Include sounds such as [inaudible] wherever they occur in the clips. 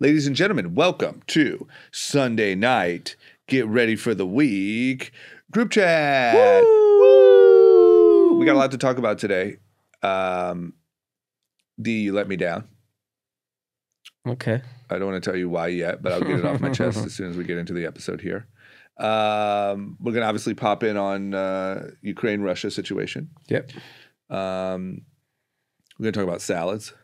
Ladies and gentlemen, welcome to Sunday night. Get ready for the week. Group chat. Woo! We got a lot to talk about today. Um, D, you let me down. Okay. I don't want to tell you why yet, but I'll get it off my chest [laughs] as soon as we get into the episode here. Um, we're gonna obviously pop in on uh, Ukraine Russia situation. Yep. Um, we're gonna talk about salads.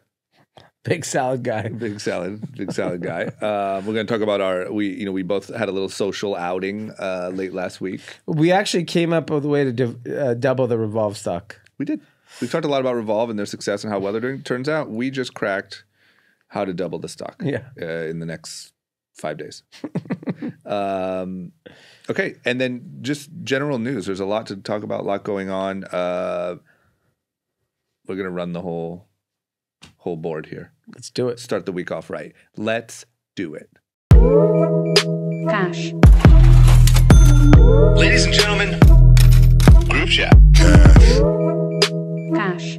Big salad guy. [laughs] Big salad, big salad guy. Uh, we're gonna talk about our we you know we both had a little social outing uh, late last week. We actually came up with a way to div- uh, double the revolve stock. We did. We've talked a lot about Revolve and their success and how well they're doing. Turns out we just cracked how to double the stock. Yeah. uh, in the next five days. [laughs] um, okay, and then just general news. There's a lot to talk about, a lot going on. Uh, we're gonna run the whole whole board here. Let's do it. Start the week off right. Let's do it. Cash. Ladies and gentlemen, group chat. Cash. Cash.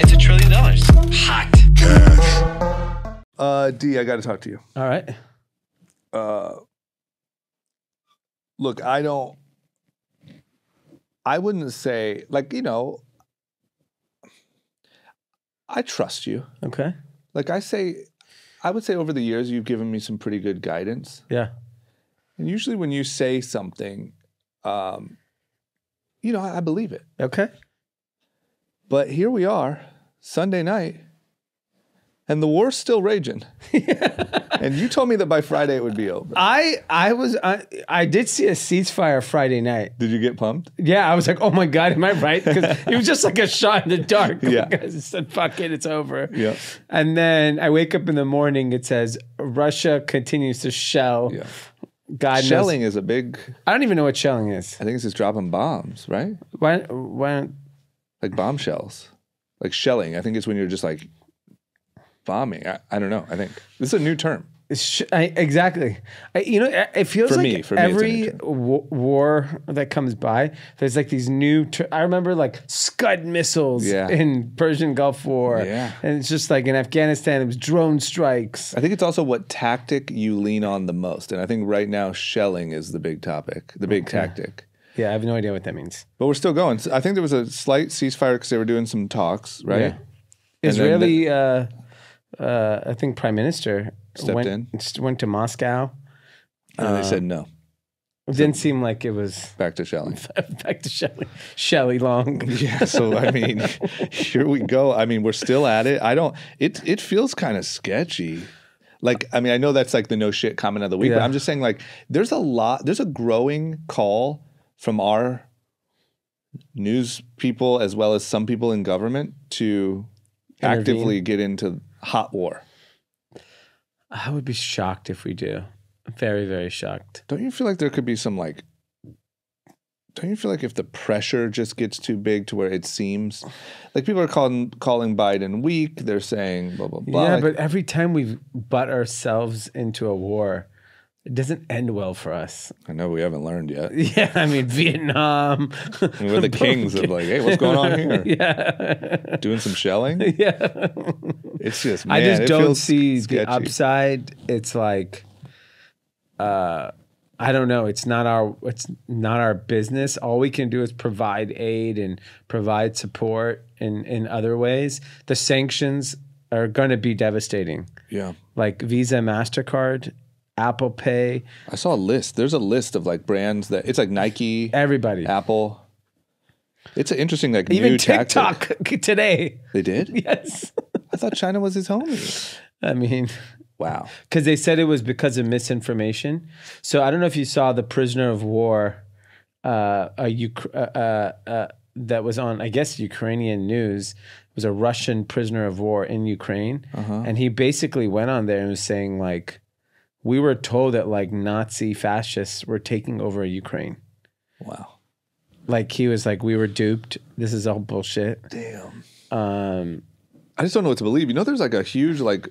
It's a trillion dollars. Hot. Cash. Uh, D, I got to talk to you. All right. Uh, look, I don't. I wouldn't say like you know. I trust you. Okay. Like I say, I would say over the years you've given me some pretty good guidance. Yeah. And usually when you say something, um, you know, I, I believe it. Okay. But here we are, Sunday night, and the war's still raging. [laughs] and you told me that by Friday it would be over. I I was I, I did see a ceasefire Friday night. Did you get pumped? Yeah, I was like, oh my god, am I right? Because it was just like a shot in the dark. Yeah. [laughs] I just said, fuck it, it's over. Yeah. And then I wake up in the morning. It says Russia continues to shell. Yeah. God knows- Shelling is a big. I don't even know what shelling is. I think it's just dropping bombs, right? Why? Why? Like bombshells, like shelling. I think it's when you're just like bombing. I, I don't know. I think this is a new term. Sh- I, exactly. I, you know, it feels For like me- for me, every war that comes by, there's like these new. I remember like Scud missiles Yeah. in Persian Gulf War, Yeah. and it's just like in Afghanistan, it was drone strikes. I think it's also what tactic you lean on the most. And I think right now shelling is the big topic, the big tactic. Yeah, I have no idea what that means. But we're still going. I think there was a slight ceasefire because they were doing some talks, right? Yeah. Israeli, uh, uh, I think Prime Minister Stepped went, in. went to Moscow. And then they said no, It didn't seem like it was back to shelling. [laughs] back to Shelley, Shelley Long. yeah. So I [laughs] mean, here we go. I mean, we're still at it. I don't. It it feels kind of sketchy. Like I mean, I know that's like the no shit comment of the week, but I'm just saying like there's a lot. There's a growing call from our news people as well as some people in government to Intervene. actively get into hot war. I would be shocked if we do. Very, very shocked. Don't you feel like there could be some like don't you feel like if the pressure just gets too big to where it seems like people are calling calling Biden weak, they're saying blah blah blah. yeah, but every time we butt ourselves into a war, it doesn't end well for us. I know we haven't learned yet. [laughs] Yeah, I mean Vietnam. We're the [laughs] kings of like, hey, what's going on [laughs] here? yeah, Doing some shelling? yeah. It's just I just don't see the upside. It's like, uh, I don't know. It's not our. It's not our business. All we can do is provide aid and provide support in in other ways. The sanctions are going to be devastating. Yeah. Like Visa, Mastercard, Apple Pay, I saw a list. There's a list of like brands that it's like Nike, everybody. Apple. It's an interesting like Even new tactic. TikTok [laughs] today. They did? Yes. [laughs] I thought China was his homie. I mean, Wow. because they said it was because of misinformation. So I don't know if you saw the prisoner of war, uh, a Uk- uh, uh, uh, that was on, I guess, Ukrainian news. It was a Russian prisoner of war in Ukraine, and he basically went on there and was saying like, we were told that like Nazi fascists were taking over Ukraine. Wow. Like he was like, we were duped. This is all bullshit. Damn. Um, I just don't know what to believe. You know, there's like a huge like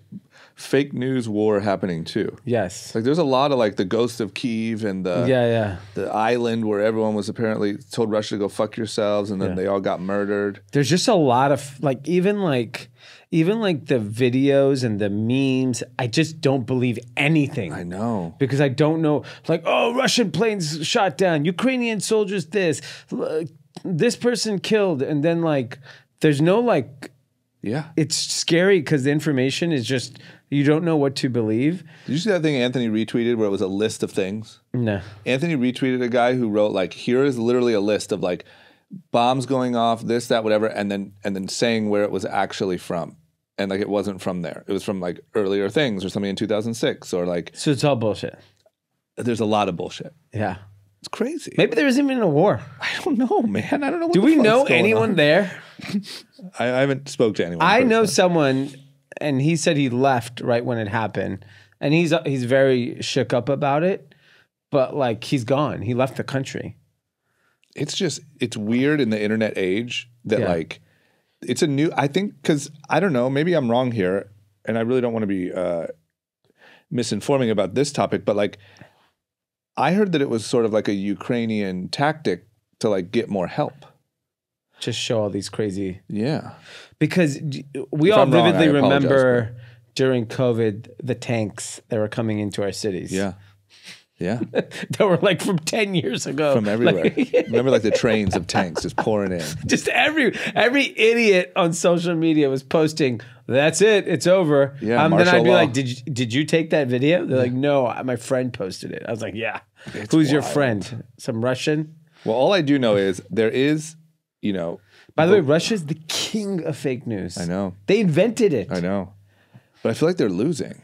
fake news war happening too. yes. Like there's a lot of like the ghost of Kiev and the yeah, yeah. the island where everyone was apparently told Russia to go fuck yourselves and then Yeah. they all got murdered. there's just a lot of like even like even like the videos and the memes, I just don't believe anything. I know. because I don't know. Like, oh, Russian planes shot down, Ukrainian soldiers this, this person killed, and then like, there's no like. Yeah. It's scary because the information is just you don't know what to believe. Did you see that thing Anthony retweeted where it was a list of things? No, Anthony retweeted a guy who wrote like, "Here is literally a list of like bombs going off, this, that, whatever," and then and then saying where it was actually from, and like it wasn't from there. It was from like earlier things or something in 2006 or like. so it's all bullshit. There's a lot of bullshit. Yeah, It's crazy. maybe there isn't even a war. I don't know, man. I don't know. What Do we know anyone on. there? [laughs] I, I haven't spoke to anyone. I know someone, and he said he left right when it happened, and he's he's very shook up about it. But like he's gone. He left the country. it's just it's weird in the internet age that Yeah. like it's a new i think because i don't know maybe i'm wrong here and i really don't want to be uh misinforming about this topic but like i heard that it was sort of like a ukrainian tactic to like get more help. Just show all these crazy yeah. Because we If all I'm vividly apologize, remember during COVID the tanks that were coming into our cities. yeah yeah [laughs] that were like from ten years ago. from everywhere [laughs] Like, remember like the trains of tanks just pouring in [laughs] just every every idiot on social media was posting. That's it. It's over. Yeah, Um, then I'd be law. like, did you, did you take that video? They're like, no, my friend posted it. I was like, yeah. Who's your friend? Some Russian? well all i do know is there is you know By the way, Russia's the king of fake news. i know They invented it. I know. But I feel like they're losing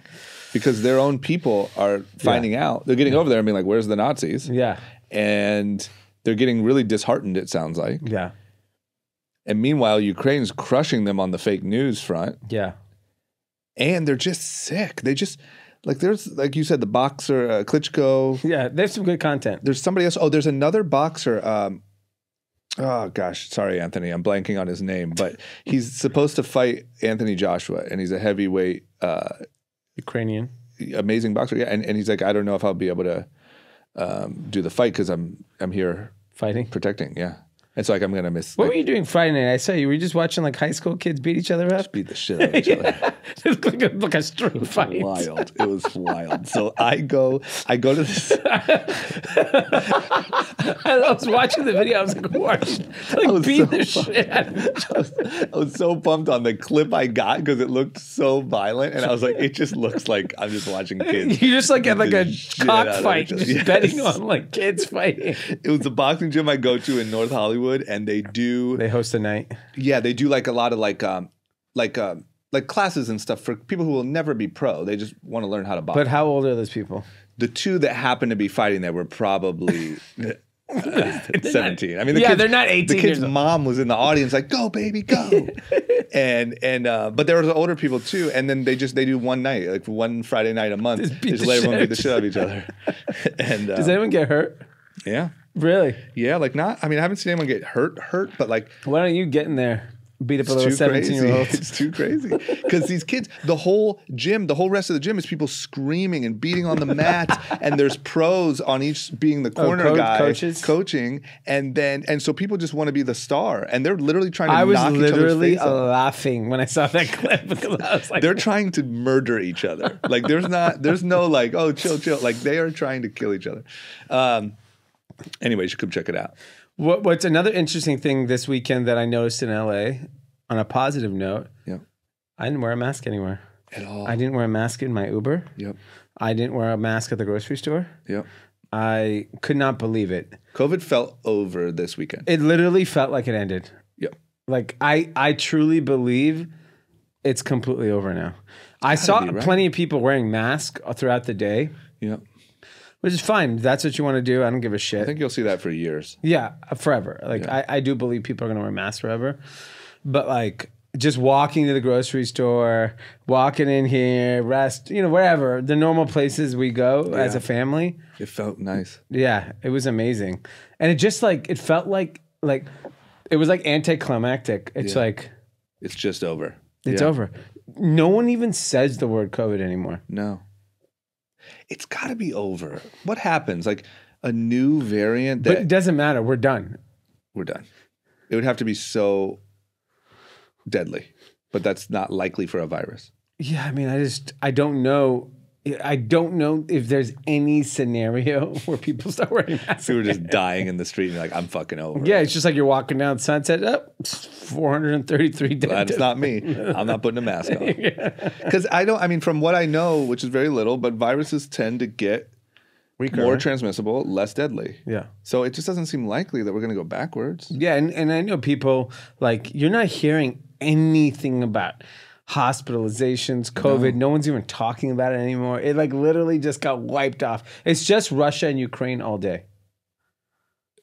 because their own people are finding out. They're getting over there and being like, where's the Nazis? Yeah. And they're getting really disheartened, it sounds like. Yeah. And meanwhile, Ukraine's crushing them on the fake news front. Yeah. And they're just sick. They just, like, there's, like you said, the boxer, uh, Klitschko. Yeah. They have some good content. There's somebody else. Oh, there's another boxer. Um, oh, gosh. Sorry, Anthony. I'm blanking on his name. But he's supposed to fight Anthony Joshua, and he's a heavyweight. Uh, Ukrainian. amazing boxer. Yeah, and, and he's like, I don't know if I'll be able to um, do the fight because I'm I'm here Fighting. protecting. Yeah, and so like I'm gonna miss. What like, were you doing Friday night? I saw you. Were you just watching like high school kids beat each other up? beat the shit out of each other. [laughs] it looked like a, like a street fight. Wild. It was wild. So I go, I go to this. [laughs] I was watching the video. I was like, "What?" [laughs] Like was beat so the shit out of each I was, I was so pumped on the clip I got because it looked so violent, and I was like, it just looks like I'm just watching kids. You just like at like a the shit out of cockfight, other. just Yes. betting on like kids fighting. It was a boxing gym I go to in North Hollywood, and they do They host a night. Yeah, they do like a lot of like um like um like classes and stuff for people who will never be pro. They just want to learn how to box. But how old are those people? the two that happened to be fighting there were probably [laughs] [laughs] uh, 17. I mean, the Yeah, kid's- they're not 18 The kid's years old. mom was in the audience, like, "Go, baby, go!" [laughs] and and uh, but there was older people too. And then they just they do one night, like one Friday night a month, Just just, beat the let everyone shit beat the shit out of each other. and uh, Does anyone get hurt? yeah, Really? yeah, like not. I mean, I haven't seen anyone get hurt, hurt, but like Why don't you get in there, beat up a little too seventeen crazy. year old? It's too crazy because these kids, the whole gym, the whole rest of the gym is people screaming and beating on the mat, [laughs] and there's pros on each being the corner co- guy coaches? coaching, and then and so people just want to be the star, and they're literally trying to I was knock literally each other's face off. laughing when I saw that [laughs] clip because I was like, They're trying to murder each other. Like there's not, there's no like, oh, chill, chill. Like they are trying to kill each other. Um, anyway, you should come check it out. What, what's another interesting thing this weekend that I noticed in LA on a positive note? Yeah. I didn't wear a mask anywhere. At all. I didn't wear a mask in my Uber. Yep. I didn't wear a mask at the grocery store. Yep. I could not believe it. COVID felt over this weekend. It literally felt like it ended. Yep. Like I, I truly believe it's completely over now. I saw right? plenty of people wearing masks throughout the day, Yep. Which is fine. That's what you want to do. I don't give a shit. I think you'll see that for years. Yeah, forever. Like I, I do believe people are gonna wear masks forever. But like just walking to the grocery store, walking in here, rest, you know, wherever the normal places we go as a family. It felt nice. Yeah, it was amazing. And it just like it felt like like it was like anticlimactic. It's Yeah. like It's just over. it's Yeah. over. No one even says the word COVID anymore. No. It's got to be over. What happens? Like a new variant But that it doesn't matter. We're done. we're done. It would have to be so deadly. but that's not likely for a virus. Yeah, I mean, I just I don't know. I don't know if there's any scenario [laughs] where people start wearing masks. So we're just dying in the street and you're like, I'm fucking over. Yeah, it's just like you're walking down Sunset. Up, oh, 433 dead. That's not me. [laughs] I'm not putting a mask on. [laughs] Because I don't, I mean, from what I know, which is very little, but viruses tend to get Weaker, more right? transmissible, less deadly. Yeah. So it just doesn't seem likely that we're going to go backwards. Yeah, and, and I know people like you're not hearing anything about hospitalizations, COVID. No. one's even talking about it anymore. It like literally just got wiped off. It's just Russia and Ukraine all day.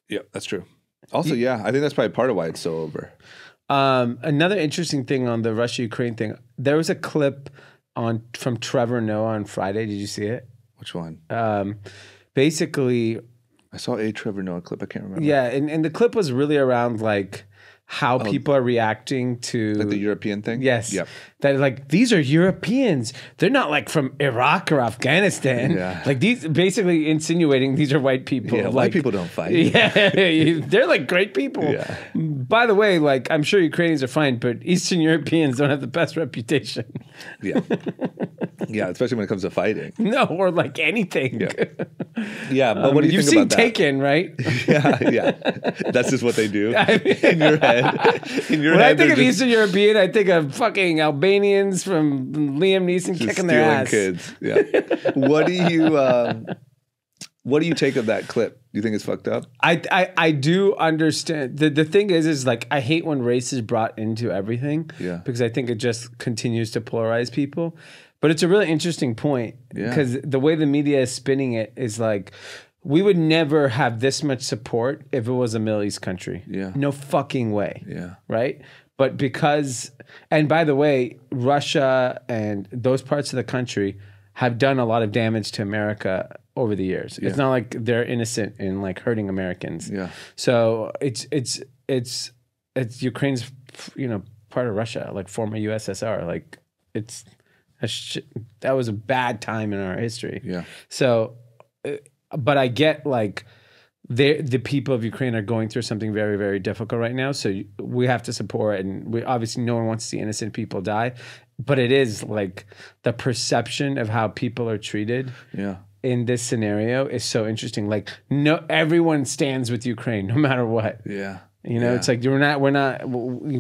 Yeah, that's true. Also, yeah, I think that's probably part of why it's so over. Um, another interesting thing on the Russia Ukraine thing, there was a clip on from Trevor Noah on Friday. Did you see it? Which one? Um, basically, I saw a Trevor Noah clip. I can't remember. yeah, and, and the clip was really around like how oh, people are reacting to Like the European thing? Yes. Yep. That like these are Europeans. They're not like from Iraq or Afghanistan. Yeah. Like these basically insinuating these are white people. Yeah, white people don't fight. [laughs] Yeah. they're like great people. Yeah. By the way, like I'm sure Ukrainians are fine, but Eastern Europeans don't have the best reputation. Yeah. yeah, especially when it comes to fighting. [laughs] no, or like anything. Yeah. [laughs] Yeah, but what do you um, You've think seen about Taken, right? Yeah, yeah. That's just what they do I mean- in your head. [laughs] In your when I think of just Eastern European, I think of fucking Albanians from Liam Neeson kicking their ass. kids. Yeah. what do you um, what do you take of that clip? Do you think it's fucked up? I, I I do understand. The the thing is is like I hate when race is brought into everything. Yeah. Because I think it just continues to polarize people. But it's a really interesting point. Yeah. Because the way the media is spinning it is like we would never have this much support if it was a Middle East country. Yeah. No fucking way. Yeah. Right? But because and by the way, Russia and those parts of the country have done a lot of damage to America over the years. It's not like they're innocent in like hurting Americans. Yeah. So it's it's it's it's Ukraine's you know part of Russia, like former USSR. Like it's that was a bad time in our history. Yeah. So, uh, but I get like they the people of Ukraine are going through something very very difficult right now. So you- we have to support, and we obviously no one wants to see innocent people die. But it is like the perception of how people are treated Yeah. in this scenario is so interesting. Like no, everyone stands with Ukraine no matter what. Yeah. You know, Yeah. it's like we're not, we're not.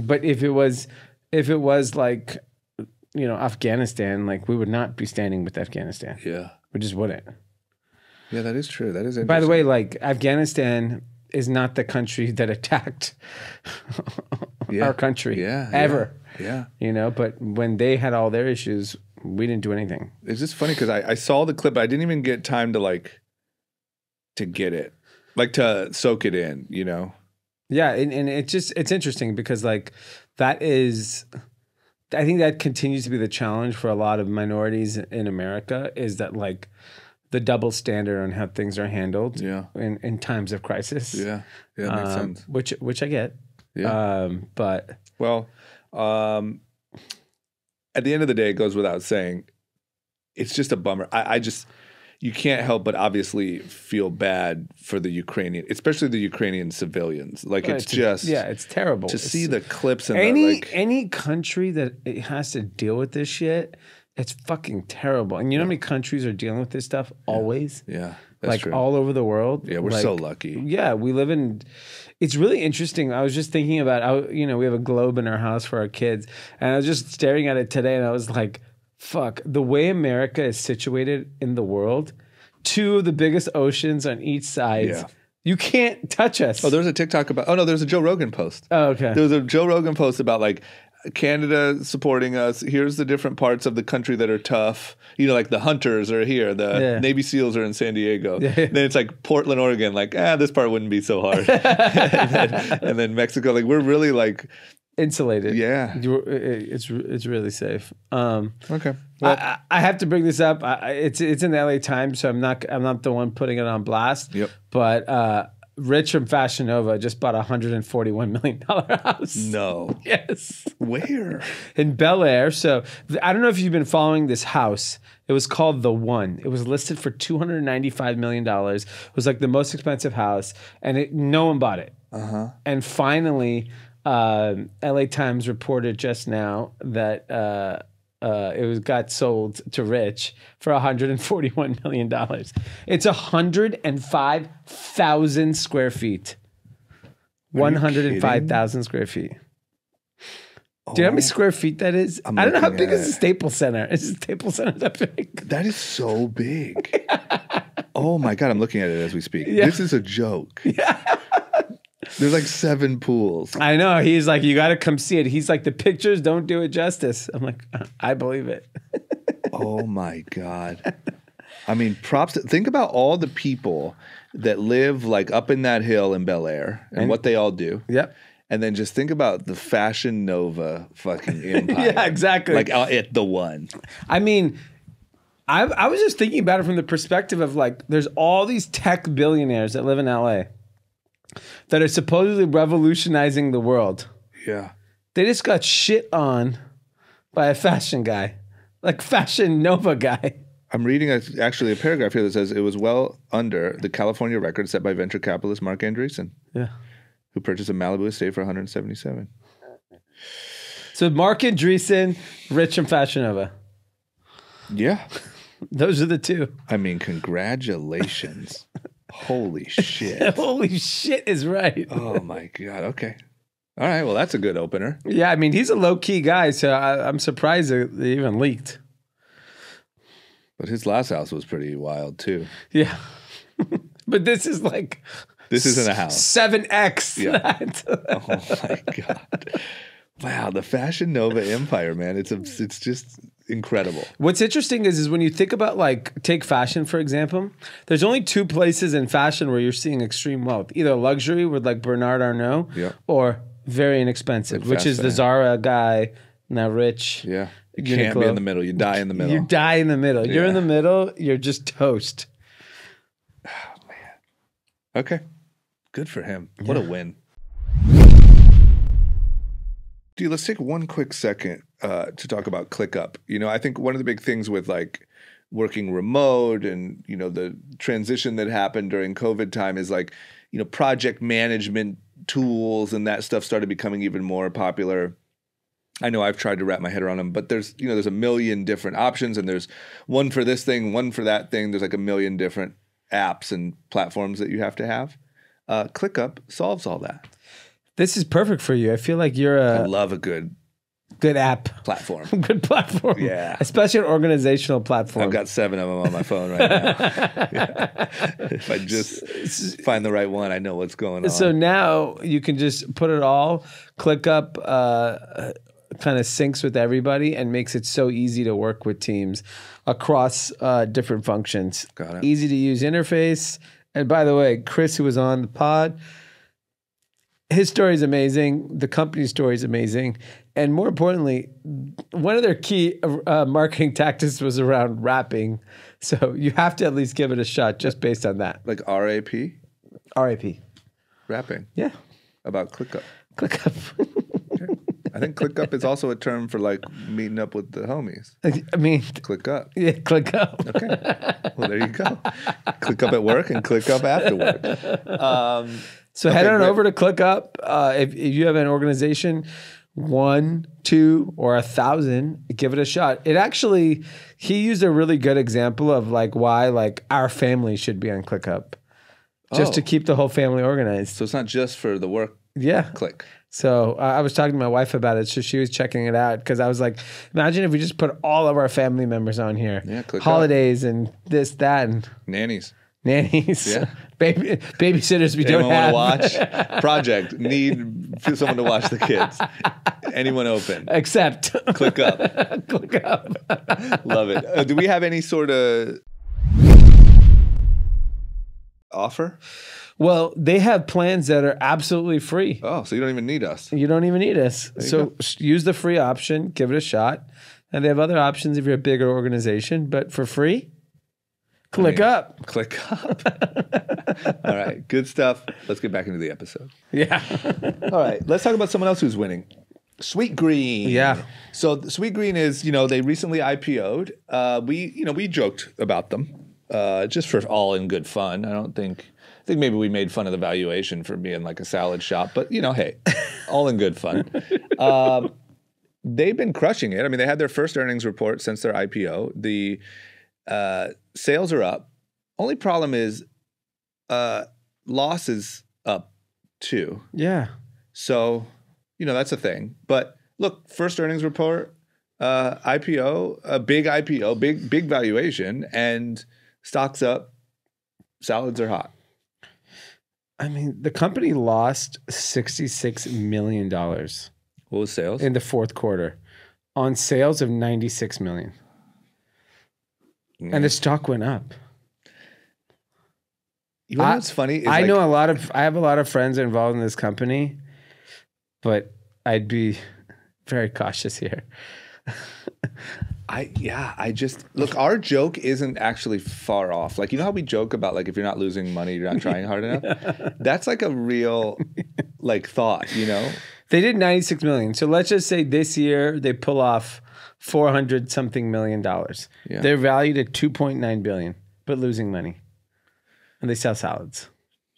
But if it was, if it was like, you know, Afghanistan, like we would not be standing with Afghanistan. Yeah. We just wouldn't. Yeah, that is true. That is interesting. By the way, like Afghanistan is not the country [laughs] that attacked Yeah. our country Yeah, ever. Yeah. You know, but when they had all their issues, we didn't do anything. It's just funny because I, I saw the clip, but I didn't even get time to like to get it. Like to soak it in, you know? Yeah, and, and it just it's interesting because like that is I think that continues to be the challenge for a lot of minorities in America is that like the double standard on how things are handled Yeah. in, in times of crisis. Yeah. Yeah, makes Um, sense. Which which I get. Yeah. Um, but Well, um, at the end of the day, it goes without saying, it's just a bummer. I, I just, you can't help but obviously feel bad for the Ukrainian, especially the Ukrainian civilians. Like it's, it's just, yeah, it's terrible to It's- see the clips and any the, like, any country that it has to deal with this shit, it's fucking terrible. And you know how many countries are dealing with this stuff always? yeah, that's like true. all over the world. yeah, we're Like, so lucky. Yeah, we live in. It's really interesting. I was just thinking about, I, you know, we have a globe in our house for our kids, and I was just staring at it today, and I was like, "Fuck!" The way America is situated in the world, two of the biggest oceans on each side. Yeah. You can't touch us. Oh, there's a TikTok about, oh no, there's a Joe Rogan post. Oh, okay. There was a Joe Rogan post about like Canada supporting us. Here's the different parts of the country that are tough. You know, like the hunters are here, the Yeah. Navy SEALs are in San Diego. [laughs] Then it's like Portland, Oregon, like, ah, this part wouldn't be so hard. and, [laughs] then, and then Mexico, like, we're really like, Insulated. yeah. You- It's it's really safe. Um, Okay. I, I I have to bring this up. I, I- it's it's in the LA Times, so I'm not I'm not the one putting it on blast. Yep. But uh, Rich from Fashion Nova just bought a 141 million dollar house. No. [laughs] Yes. Where? In Bel Air. So I don't know if you've been following this house. It was called The One. It was listed for $295 million. It was like the most expensive house, and it, no one bought it. Uh huh. And finally, Um LA Times reported just now that uh, uh, it was got sold to Rich for 141 million dollars. It's 105,000 square feet. 105,000 square feet. Do you know how many square feet that is? I don't know how big is the. Staples Center. Is the Staples Center that big? That is so big. [laughs] oh my god, I'm looking at it as we speak. Yeah. This is a joke. There's like seven pools. I know. He's like, you got to come see it. He's like, the pictures don't do it justice. I'm like, I believe it. [laughs] Oh my god. I mean, props. To, think about all the people that live like up in that hill in Bel Air and, what they all do. Yep. And then just think about the Fashion Nova fucking [laughs] empire. Yeah, exactly. Like uh, at the one. I mean, I, I was just thinking about it from the perspective of like, there's all these tech billionaires that live in LA that are supposedly revolutionizing the world. Yeah. They just got shit on by a fashion guy, like Fashion Nova guy. I'm reading a, actually a paragraph here that says it was well under the California record set by venture capitalist Marc Andreessen, Yeah. who purchased a Malibu estate for 177. So Marc Andreessen, Rich and Fashion Nova. Yeah. [laughs] Those are the two. I mean, congratulations. [laughs] Holy [laughs] shit. Holy shit is right. Oh my god. Okay. All right. Well, that's a good opener. Yeah, I mean he's a low key guy, so I, I'm surprised it even leaked. But his last house was pretty wild too. Yeah, [laughs] but this is like This isn't a house. seven x. Yeah. [laughs] Oh my god. Wow, the Fashion Nova empire, man. It's a, it's just incredible. What's interesting is is when you think about like take fashion for example. There's only two places in fashion where you're seeing extreme wealth: either luxury with like Bernard Arnault, Yeah. or very inexpensive, which is the. Zara guy, now rich. Yeah. You can't be in the middle. You die in the middle. You die in the middle. You're in the middle. You're just toast. Oh, man, okay. Good for him. What a win. Dude, let's take one quick second uh, to talk about ClickUp. You know, I think one of the big things with like working remote and, you know, the transition that happened during COVID time is like, you know, project management tools and that stuff started becoming even more popular. I know I've tried to wrap my head around them, but there's, you know, there's a million different options and there's one for this thing, one for that thing. There's like a million different apps and platforms that you have to have. Uh, ClickUp solves all that. This is perfect for you. I feel like you're I a love a good good app, platform. [laughs] good platform. Yeah. especially an organizational platform. I've got seven of them on my phone right now. [laughs] if I just find the right one, I know what's going on. So now you can just put it all, ClickUp, uh, kind of syncs with everybody and makes it so easy to work with teams across uh, different functions. Got it. Easy to use interface. And by the way, Chris, who was on the pod, his story is amazing. The company's story is amazing. And more importantly, one of their key uh, marketing tactics was around rapping. So you have to at least give it a shot just based on that. like RAP, RIP. rapping Yeah. about ClickUp. Click up. [laughs] I think ClickUp is also a term for like meeting up with the homies. I mean, Click up. yeah, click up. Okay. Well, there you go. click up at work and click up after work. Um, So head on great. over to ClickUp. Uh, if, if you have an organization, one, two, or a thousand, give it a shot. It actually, he used a really good example of like why like our family should be on ClickUp, just Oh. to keep the whole family organized. so it's not just for the work Yeah. click. So uh, I was talking to my wife about it. So she was checking it out because I was like, imagine if we just put all of our family members on here. Yeah, ClickUp. Holidays and this, that, and Nannies. Nannies, Yeah. [laughs] baby, babysitters we don't have. want to watch? [laughs] Project. Need someone to watch the kids. Anyone open? Except Click up. [laughs] click up. Love it. Uh, do we have any sort of offer? Well, they have plans that are absolutely free. Oh, so you don't even need us. You don't even need us. So go. use the free option, give it a shot. And they have other options if you're a bigger organization, but for free, click mean- up. [laughs] Click up. [laughs] All right, good stuff. Let's get back into the episode. Yeah. [laughs] All right, let's talk about someone else who's winning. Sweetgreen. Yeah. So Sweetgreen is, you know, they recently IPO'd. Uh, we, you know, we joked about them uh, just for all in good fun. I don't think I think maybe we made fun of the valuation for being like a salad shop, but you know, hey, all in good fun. Um, they've been crushing it. I mean, they had their first earnings report since their IPO. The uh, sales are up. Only problem is uh, loss is up too. Yeah. So, you know, that's a thing. But look, first earnings report, uh, IPO, a big IPO, big big valuation, and stocks up. Salads are hot. I mean, the company lost $66 million What was sales? in the fourth quarter on sales of 96 million. And the stock went up. you know I- what's funny? Is I like- know a lot of I have a lot of friends involved in this company, but I'd be very cautious here. [laughs] I yeah, I just look. Our joke isn't actually far off. Like you know how we joke about like if you're not losing money, you're not [laughs] trying hard enough. That's like a real like thought. You know? They did 96 million. So let's just say this year they pull off 400 something million dollars. Yeah. They're valued at 2.9 billion, but losing money. And they sell salads.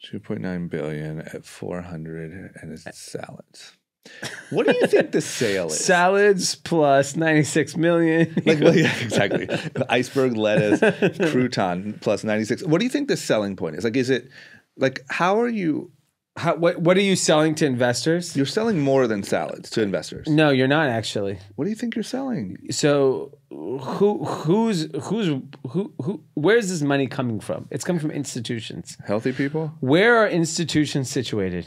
Two point nine billion at four hundred, and it's salads. What do you think the sale is? Salads plus 96 million. [laughs] like, well, yeah, exactly. Iceberg lettuce, [laughs] crouton plus 96. What do you think the selling point is? Like, is it like, how are you? How, what, what are you selling to investors? You're selling more than salads to investors. no, you're not actually. What do you think you're selling? So who who's who's who who where's this money coming from? It's coming from institutions. Healthy people? Where are institutions situated?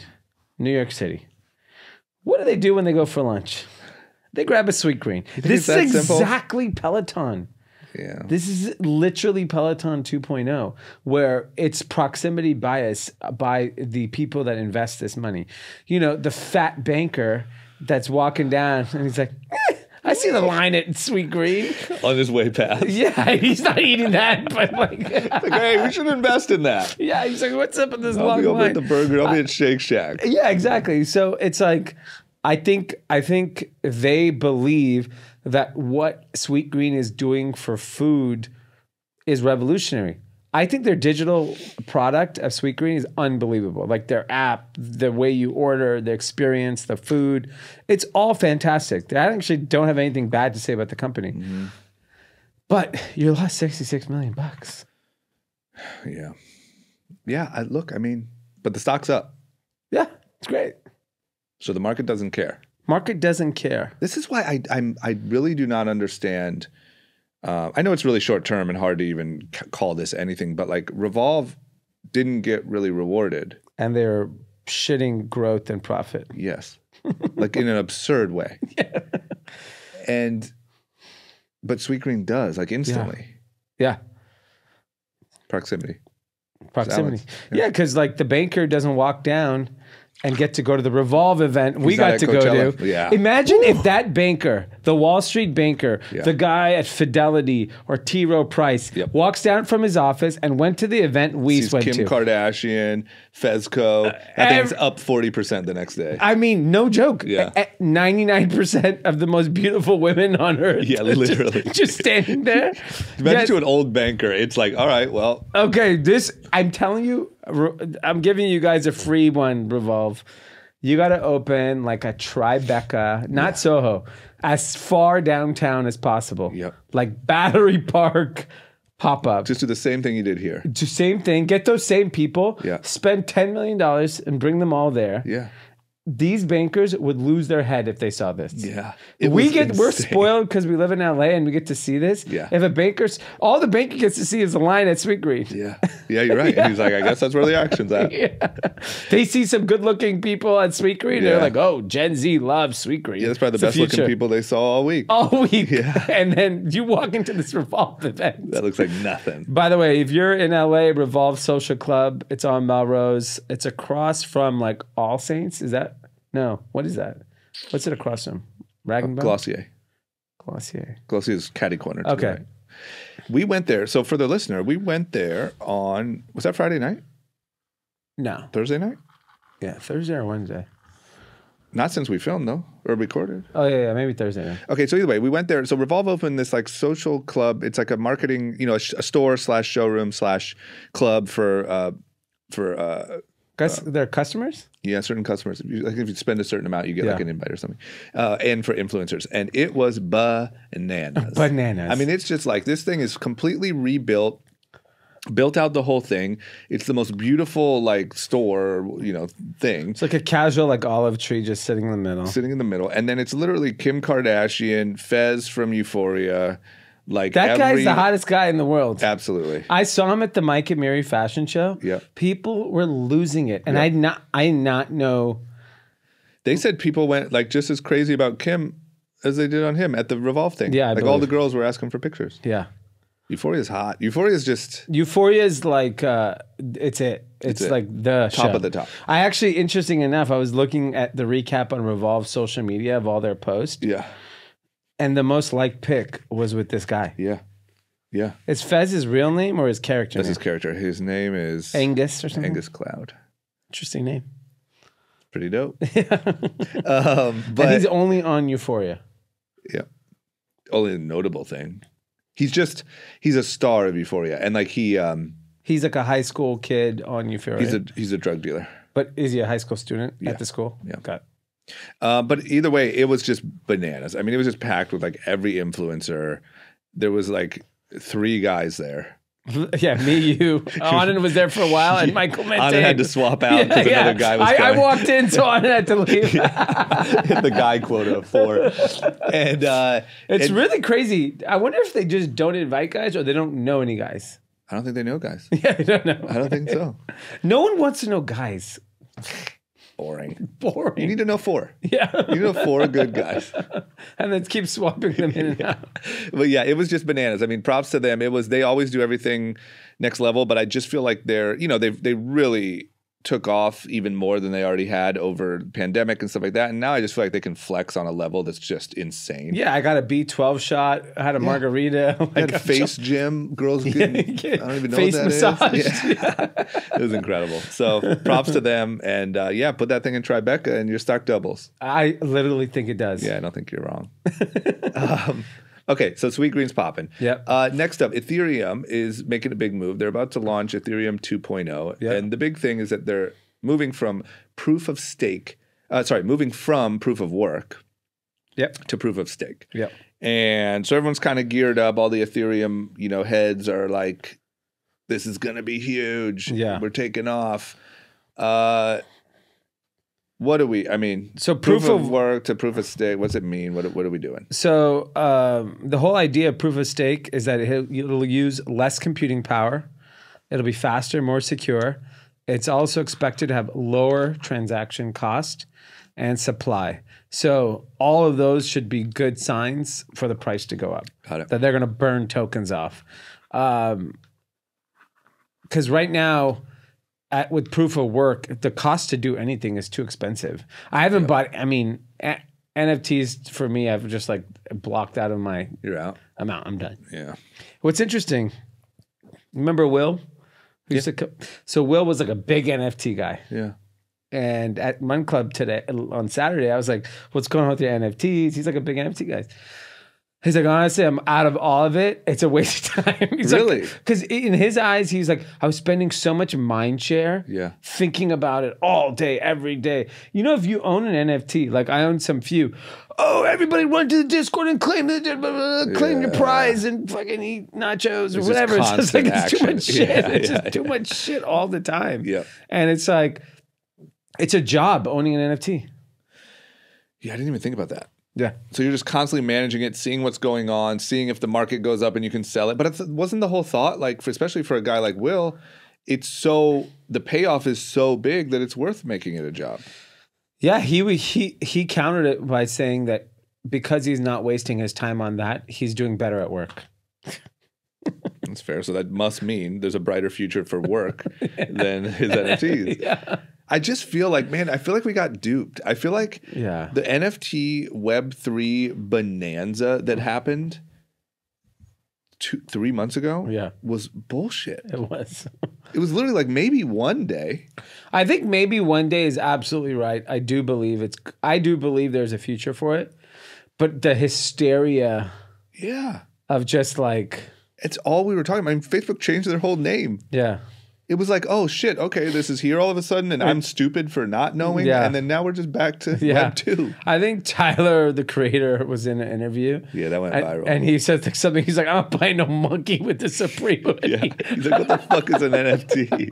New York City. What do they do when they go for lunch? They grab a Sweetgreen. This is simple? exactly Peloton. Yeah. This is literally Peloton 2.0, where it's proximity bias by the people that invest this money. You know, the fat banker that's walking down and he's like, "Eh, I see the line at Sweetgreen. [laughs] On his way past. Yeah, [laughs] he's not eating that, but like, [laughs] Like, hey, we should invest in that. yeah, he's like, what's up with this I'll long be over line? at the burger. I'll be at Shake Shack. Yeah, exactly. So it's like I think I think they believe that what Sweetgreen is doing for food is revolutionary. I think their digital product of Sweetgreen is unbelievable. Like their app, the way you order, the experience, the food, it's all fantastic. I actually don't have anything bad to say about the company. Mm-hmm. But you lost 66 million bucks. [sighs] Yeah. Yeah. I, look, I mean, but the stock's up. Yeah, it's great. So the market doesn't care. Market doesn't care. This is why I I'm I really do not understand. Uh, I know it's really short term and hard to even c- call this anything, but like Revolve didn't get really rewarded. And they're shitting growth and profit. Yes, [laughs] like in an absurd way. [laughs] And but Sweetgreen does like instantly Yeah. proximity. Proximity. Salads. Yeah, because like the banker doesn't walk down and get to go to the Revolve event we got to go to. Yeah. Imagine if that banker, the Wall Street banker, Yeah. the guy at Fidelity or T. Rowe Price, Yep. walks down from his office and went to the event we Sees went Kim to. Kardashian, Fezco. I think it's up forty percent the next day. I mean, no joke. Yeah. Ninety-nine percent of the most beautiful women on earth. Yeah, [laughs] literally. just, just standing there. Imagine Yes. to an old banker, it's like, all right, well, Okay, this I'm telling you, I'm giving you guys a free one. Revolve, you got to open like a Tribeca, not Soho, as far downtown as possible. Yep. like Battery Park pop up. just do the same thing you did here. Do same thing. Get those same people. Yeah. Spend ten million dollars and bring them all there. Yeah. These bankers would lose their head if they saw this. Yeah. we get we're spoiled because we live in LA and we get to see this. Yeah. If a banker's all the banker gets to see is the line at Sweetgreen. Yeah. Yeah, you're right. And he's like, I guess that's where the action's at. [laughs] Yeah. They see some good looking people at Sweetgreen. They're like, oh, Gen Z loves Sweet Green. Yeah, that's probably the It's best looking people they saw all week. All week. [laughs] Yeah. And then you walk into this Revolve event. That looks like nothing. By the way, if you're in LA, Revolve Social Club, it's on Melrose. It's across from like All Saints. Is that? No. What is that? What's it across from? Rag and Bone? Glossier. Glossier. Glossier's catty corner. Okay. right. We went there. So for the listener, we went there on, was that Friday night? No. Thursday night? Yeah. Thursday or Wednesday. Not since we filmed, though, or recorded. Oh, yeah, yeah. Maybe Thursday. Then. Okay, so either way, we went there. So Revolve opened this like social club. It's like a marketing, you know, a, sh- a store slash showroom slash club for uh, for uh, Guys, they're customers. yeah certain customers. If you, like if you spend a certain amount, you get like an invite or something. Uh, and for influencers, and it was bananas. [laughs] Bananas. I mean, it's just like this thing is completely rebuilt. Built out the whole thing. It's the most beautiful like store, you know, thing. It's like a casual, like olive tree, just sitting in the middle. sitting in the middle, and then it's literally Kim Kardashian, Fez from Euphoria, like That guy's the hottest guy in the world. Absolutely, I saw him at the Mike Amiri fashion show. Yeah. people were losing it, and I not, I not know. they said people went like just as crazy about Kim as they did on him at the Revolve thing. Yeah, I like all the girls were asking for pictures. Yeah, Euphoria's hot. Euphoria's just Euphoria is like uh, it's it. It's, it. like the Top show. of the top. I actually, interesting enough, I was looking at the recap on Revolve social media of all their posts, yeah, and the most liked pick was with this guy. yeah, yeah. Is Fez his real name or his character That's name? his character. His name is Angus or something. Angus Cloud. Interesting name. Pretty dope. [laughs] um, but and he's only on Euphoria. yeah, only a notable thing. He's just he's a star of Euphoria, and like he um He's like a high school kid on Euphoria. he's a he's a drug dealer. but is he a high school student Yeah. at the school? Yeah. Got Uh, but either way, it was just bananas. I mean, it was just packed with like every influencer. There was like three guys there. [laughs] Yeah, me, you. [laughs] Anand was there for a while, and Michael Mente. Anand had to swap out because [laughs] another guy was I, I walked in, so Anand had to leave. the guy quota of four, and uh, It's and- really crazy. I wonder if they just don't invite guys or they don't know any guys. I don't think they know guys. Yeah, I don't know. I don't think so. No one wants to know guys. Boring. [laughs] Boring. You need to know four. yeah. You know four good guys. [laughs] and then keep swapping them in and [laughs] out. But yeah, it was just bananas. I mean, props to them. It was they always do everything next level, but I just feel like they're you know they they really took off even more than they already had over pandemic and stuff like that. And now I just feel like they can flex on a level that's just insane. Yeah, I got a B12 shot. I had a margarita. They [laughs] Like, had I'm face gym, girls [laughs] getting, I don't even know Face what that is. massage. Yeah. [laughs] it was incredible. So props to them. And uh, yeah, put that thing in Tribeca and your stock doubles. I literally think it does. Yeah, I don't think you're wrong. um, okay, so Sweetgreen's popping. Yep. Uh, next up, Ethereum is making a big move. They're about to launch Ethereum 2.0. Yep. And the big thing is that they're moving from proof of stake, uh, sorry, moving from proof of work Yep. to proof of stake. Yep. And so everyone's kind of geared up. All the Ethereum, you know, heads are like, this is going to be huge. Yeah. We're taking off. Uh, what do we, I mean, So proof, proof of, of work to proof of stake, what's it mean? What, what are we doing? So um, the whole idea of proof of stake is that it'll, it'll use less computing power. It'll be faster, more secure. It's also expected to have lower transaction cost and supply. So all of those should be good signs for the price to go up. Got it. That they're going to burn tokens off. Because right now, at, with proof of work, the cost to do anything is too expensive. I haven't bought. I mean, a- NFTs for me, I've just like blocked out of my You're out. amount. I'm done. Yeah. What's interesting? Remember Will? Used to so Will was like a big NFT guy, Yeah. and at Mun Club today on Saturday, I was like, "What's going on with your NFTs?" He's like a big NFT guy. He's like, honestly, I'm out of all of it. It's a waste of time. [laughs] He's Really? Because in his eyes, he's like, I was spending so much mind share Yeah. thinking about it all day, every day. You know, if you own an NFT, like I own some few, oh, everybody run to the Discord and claim the blah, blah, blah, claim your prize and fucking eat nachos or just whatever. [laughs] It's just like it's too much shit. [laughs] Yeah, it's yeah, just too much shit all the time. Yeah. And it's like, it's a job owning an NFT. Yeah. I didn't even think about that. Yeah. So you're just constantly managing it, seeing what's going on, seeing if the market goes up and you can sell it. But it wasn't the whole thought, like, for, especially for a guy like Will, it's so, the payoff is so big that it's worth making it a job. Yeah, he he he countered it by saying that because he's not wasting his time on that, he's doing better at work. [laughs] That's fair. So that must mean there's a brighter future for work [laughs] than his NFTs. [laughs] Yeah. I just feel like, man, I feel like we got duped. I feel like Yeah. the NFT Web3 bonanza that happened two, three months ago Yeah. was bullshit. It was. It was literally like maybe one day. I think maybe one day is absolutely right. I do believe it's I do believe there's a future for it. But the hysteria Yeah. of just like It's all we were talking about. I mean, Facebook changed their whole name. yeah. It was like, oh shit, okay, this is here all of a sudden, and I'm stupid for not knowing, Yeah. and then now we're just back to Yeah. Web two. I think Tyler, the creator, was in an interview. Yeah, that went And, viral. and he said something. He's like, "I'm not buying no monkey with the Supreme. [laughs] Yeah. He's like, what the fuck is an NFT?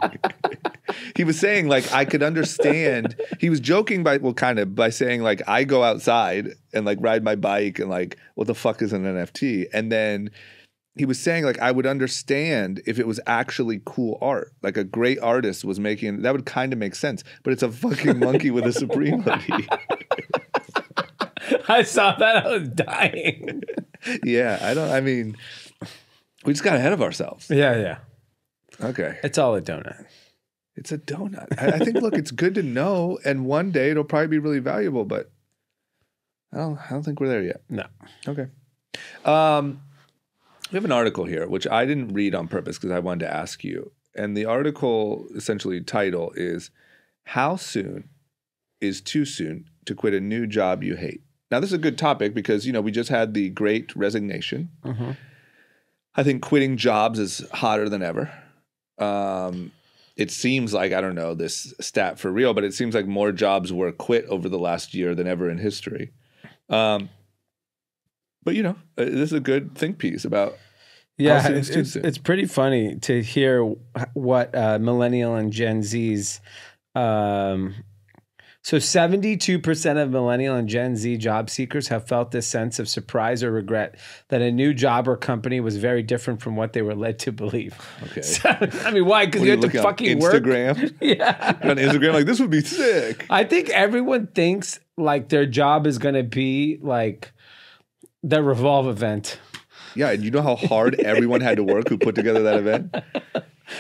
[laughs] he was saying, like, I could understand. He was joking by, well, kind of, by saying, like, I go outside and, like, ride my bike and, like, what the fuck is an NFT? And then he was saying, like, I would understand if it was actually cool art. Like, a great artist was making, that would kind of make sense. But it's a fucking monkey with a Supreme [laughs] hoodie. I saw that. I was dying. yeah. I don't, I mean, we just got ahead of ourselves. yeah, yeah. Okay. It's all a donut. It's a donut. I, I think, look, it's good to know, and one day it'll probably be really valuable, but I don't, I don't think we're there yet. No. Okay. Um, we have an article here, which I didn't read on purpose because I wanted to ask you. And the article essentially title is How Soon is Too Soon to Quit a New Job You Hate? Now, this is a good topic because, you know, we just had the great resignation. Mhm. I think quitting jobs is hotter than ever. Um, it seems like, I don't know this stat for real, but it seems like more jobs were quit over the last year than ever in history. Um, but, you know, uh, this is a good think piece about Yeah, it's, it's, it's pretty funny to hear what uh, millennial and Gen Z's. Um, so, 72% of millennial and Gen Z job seekers have felt this sense of surprise or regret that a new job or company was very different from what they were led to believe. Okay. [laughs] So, I mean, why? Because you are have to fucking work. Instagram. [laughs] Yeah. on Instagram, like this would be sick. I think everyone thinks like their job is going to be like the Revolve event. Yeah, and you know how hard [laughs] everyone had to work who put together that event?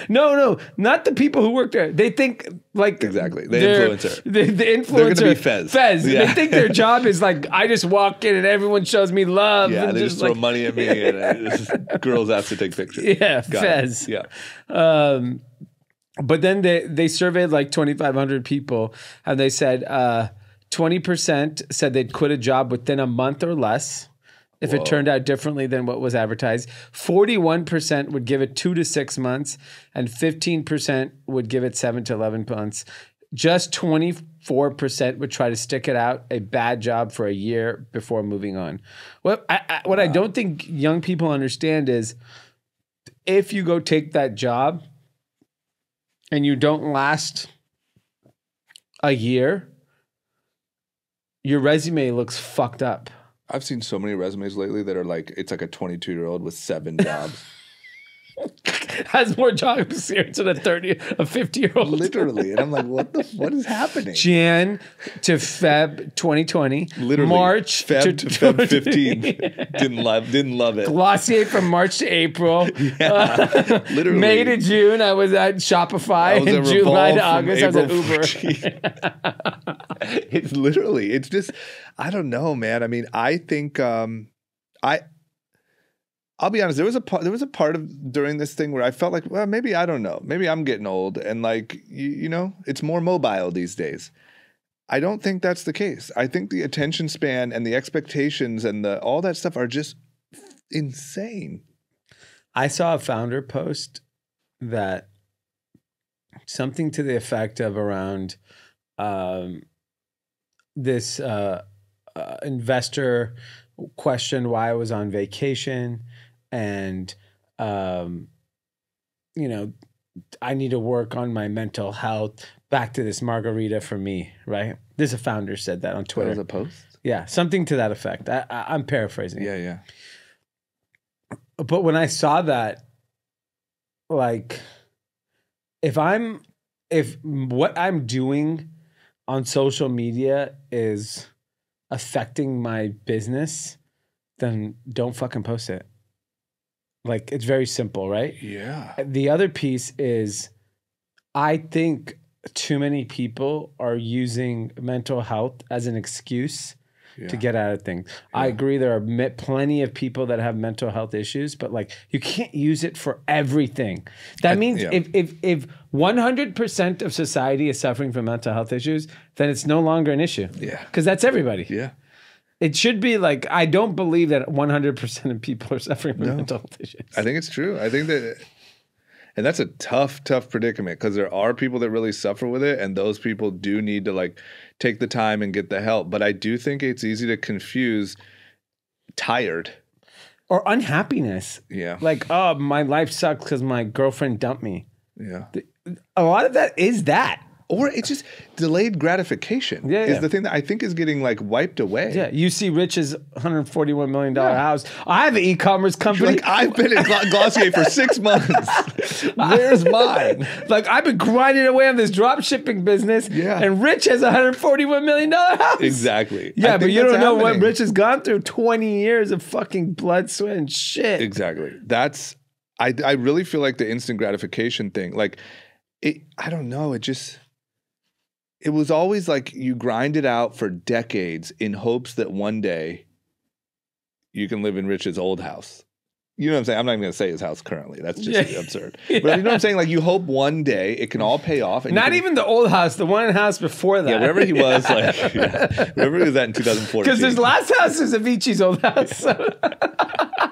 No, no, not the people who work there. They think like Exactly. The influencer. The, the influencer. They're gonna be Fez. Fez. Yeah. They think their [laughs] job is like I just walk in and everyone shows me love. Yeah, and they just throw like, money at me and uh, just girls asked to take pictures. [laughs] Yeah, Got it. Fez. Yeah. Um, but then they they surveyed like 2,500 people, and they said uh, 20% said they'd quit a job within a month or less if it turned out differently than what was advertised. 41% would give it two to six months, and 15% would give it seven to 11 months. Just 24% would try to stick it out a bad job for a year before moving on. What I, I, what I don't think young people understand is if you go take that job and you don't last a year, your resume looks fucked up. I've seen so many resumes lately that are like it's like a 22 year old with seven jobs. [laughs] Has more job experience than a 30, a 50 year old. Literally. And I'm like, what the what is happening? Jan to Feb 2020. Literally. March Feb to, Feb 15. 15. [laughs] didn't love didn't love it. Glossier from March to April. [laughs] Literally. May to June, I was at Shopify. I was and at July Revolve to from August, I was at Uber. 14. [laughs] it's literally, it's just, I don't know, man. I mean, I think, um, I, I'll be honest. There was a part, there was a part of during this thing where I felt like, well, maybe I don't know. Maybe I'm getting old, and like, you, you know, it's more mobile these days. I don't think that's the case. I think the attention span and the expectations and the all that stuff are just insane. I saw a founder post that something to the effect of around um, this uh, uh, investor questioned why I was on vacation and um, you know I need to work on my mental health. Back to this margarita for me, right? This a founder said that on That Twitter. was a post. yeah, something to that effect. I, I, I'm paraphrasing. Yeah, yeah. But when I saw that, like, if I'm, if what I'm doing on social media is affecting my business, then don't fucking post it. Like, it's very simple, right? Yeah. The other piece is I think too many people are using mental health as an excuse yeah. to get out of things. I agree. There are plenty of people that have mental health issues, but like you can't use it for everything. That means yeah. if if if one hundred percent of society is suffering from mental health issues, then it's no longer an issue. Yeah. because that's everybody. Yeah. It should be like I don't believe that one hundred percent of people are suffering from mental health issues. I think it's true. I think that, And that's a tough, tough predicament because there are people that really suffer with it, and those people do need to like take the time and get the help. But I do think it's easy to confuse tired. Or unhappiness. Yeah. Like, oh, my life sucks because my girlfriend dumped me. Yeah. A lot of that is that. Or it's just delayed gratification Yeah, is yeah. the thing that I think is getting like wiped away. Yeah, you see Rich's $141 million house. I have an e-commerce company. Like I've been in Glossier for six [laughs] months. [laughs] Where's mine? Like I've been grinding away on this drop shipping business. Yeah. And Rich has $141 million house. Exactly. Yeah, but you don't know what. Rich has gone through 20 years of fucking blood, sweat, and shit. Exactly. That's I I really feel like the instant gratification thing. Like it I don't know, it just it was always like you grind it out for decades in hopes that one day you can live in Rich's old house. You know what I'm saying? I'm not even gonna say his house currently. That's just Yeah. absurd. [laughs] But you know what I'm saying? Like you hope one day it can all pay off. And Not can- even the old house, the one house before that. yeah, wherever he was, like yeah, [laughs] wherever he was at in 2014. Because his last house is Avicii's old house. [laughs]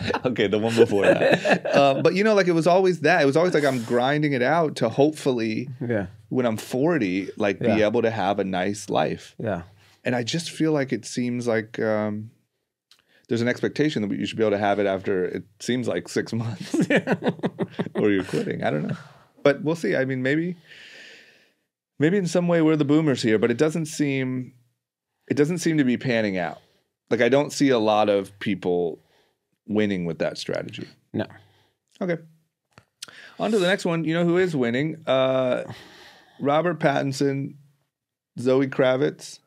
[laughs] okay, the one before that. Uh, but you know, like it was always that. It was always like I'm grinding it out to hopefully yeah, when I'm 40, like be able to have a nice life. yeah. And I just feel like it seems like um, there's an expectation that you should be able to have it after it seems like six months, [laughs] or you're quitting. I don't know, but we'll see. I mean, maybe, maybe in some way we're the boomers here, but it doesn't seem, it doesn't seem to be panning out. Like I don't see a lot of people winning with that strategy. No. Okay. On to the next one. You know who is winning? Uh, Robert Pattinson, Zoe Kravitz,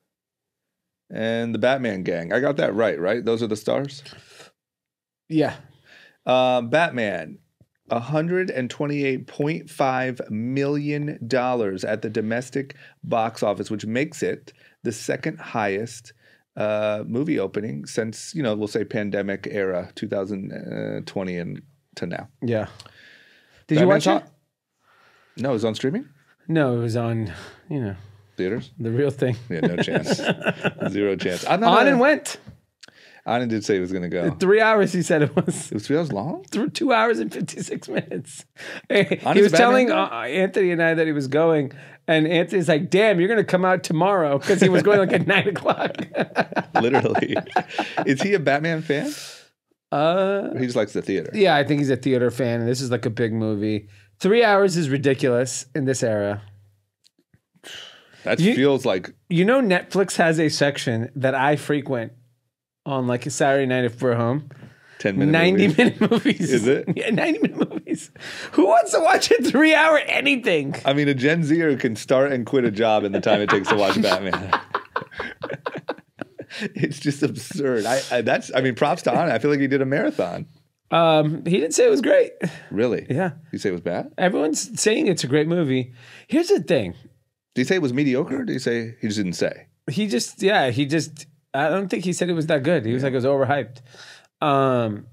and the Batman gang. I got that right, right? Those are the stars. Yeah. Um, Batman, $128.5 million at the domestic box office, which makes it the second highest uh, movie opening since, you know, we'll say pandemic era, 2020 and to now. Yeah. Did you watch saw- it? No, it was on streaming? No, it was on, you know, Theaters? the real thing. Yeah, no chance. [laughs] Zero chance. I'm not On a- and went. Anand did say he was going to go. Three hours, he said it was. It was three hours long? Through two hours and 56 minutes. he was telling uh, Anthony and I that he was going. And Anthony's like, damn, you're going to come out tomorrow because he was going like at [laughs] nine o'clock. [laughs] Literally. Is he a Batman fan? uh, he just likes the theater. yeah, I think he's a theater fan. And this is like a big movie. Three hours is ridiculous in this era. That You- feels like You know, Netflix has a section that I frequent on like a Saturday night if we're home. 10 minutes. 90 minute movies. Is it? [laughs] Yeah, 90 minute movies. Who wants to watch a three hour anything? I mean, a Gen Zer can start and quit a job in the time it takes to watch Batman. [laughs] it's just absurd. I, I that's I mean, props to Anand. I feel like he did a marathon. Um, he didn't say it was great. Really? Yeah. You say it was bad? Everyone's saying it's a great movie. Here's the thing. Did he say it was mediocre? Or did he say he just didn't say? He just, yeah, he just, I don't think he said it was that good. He was like, it was overhyped. Um,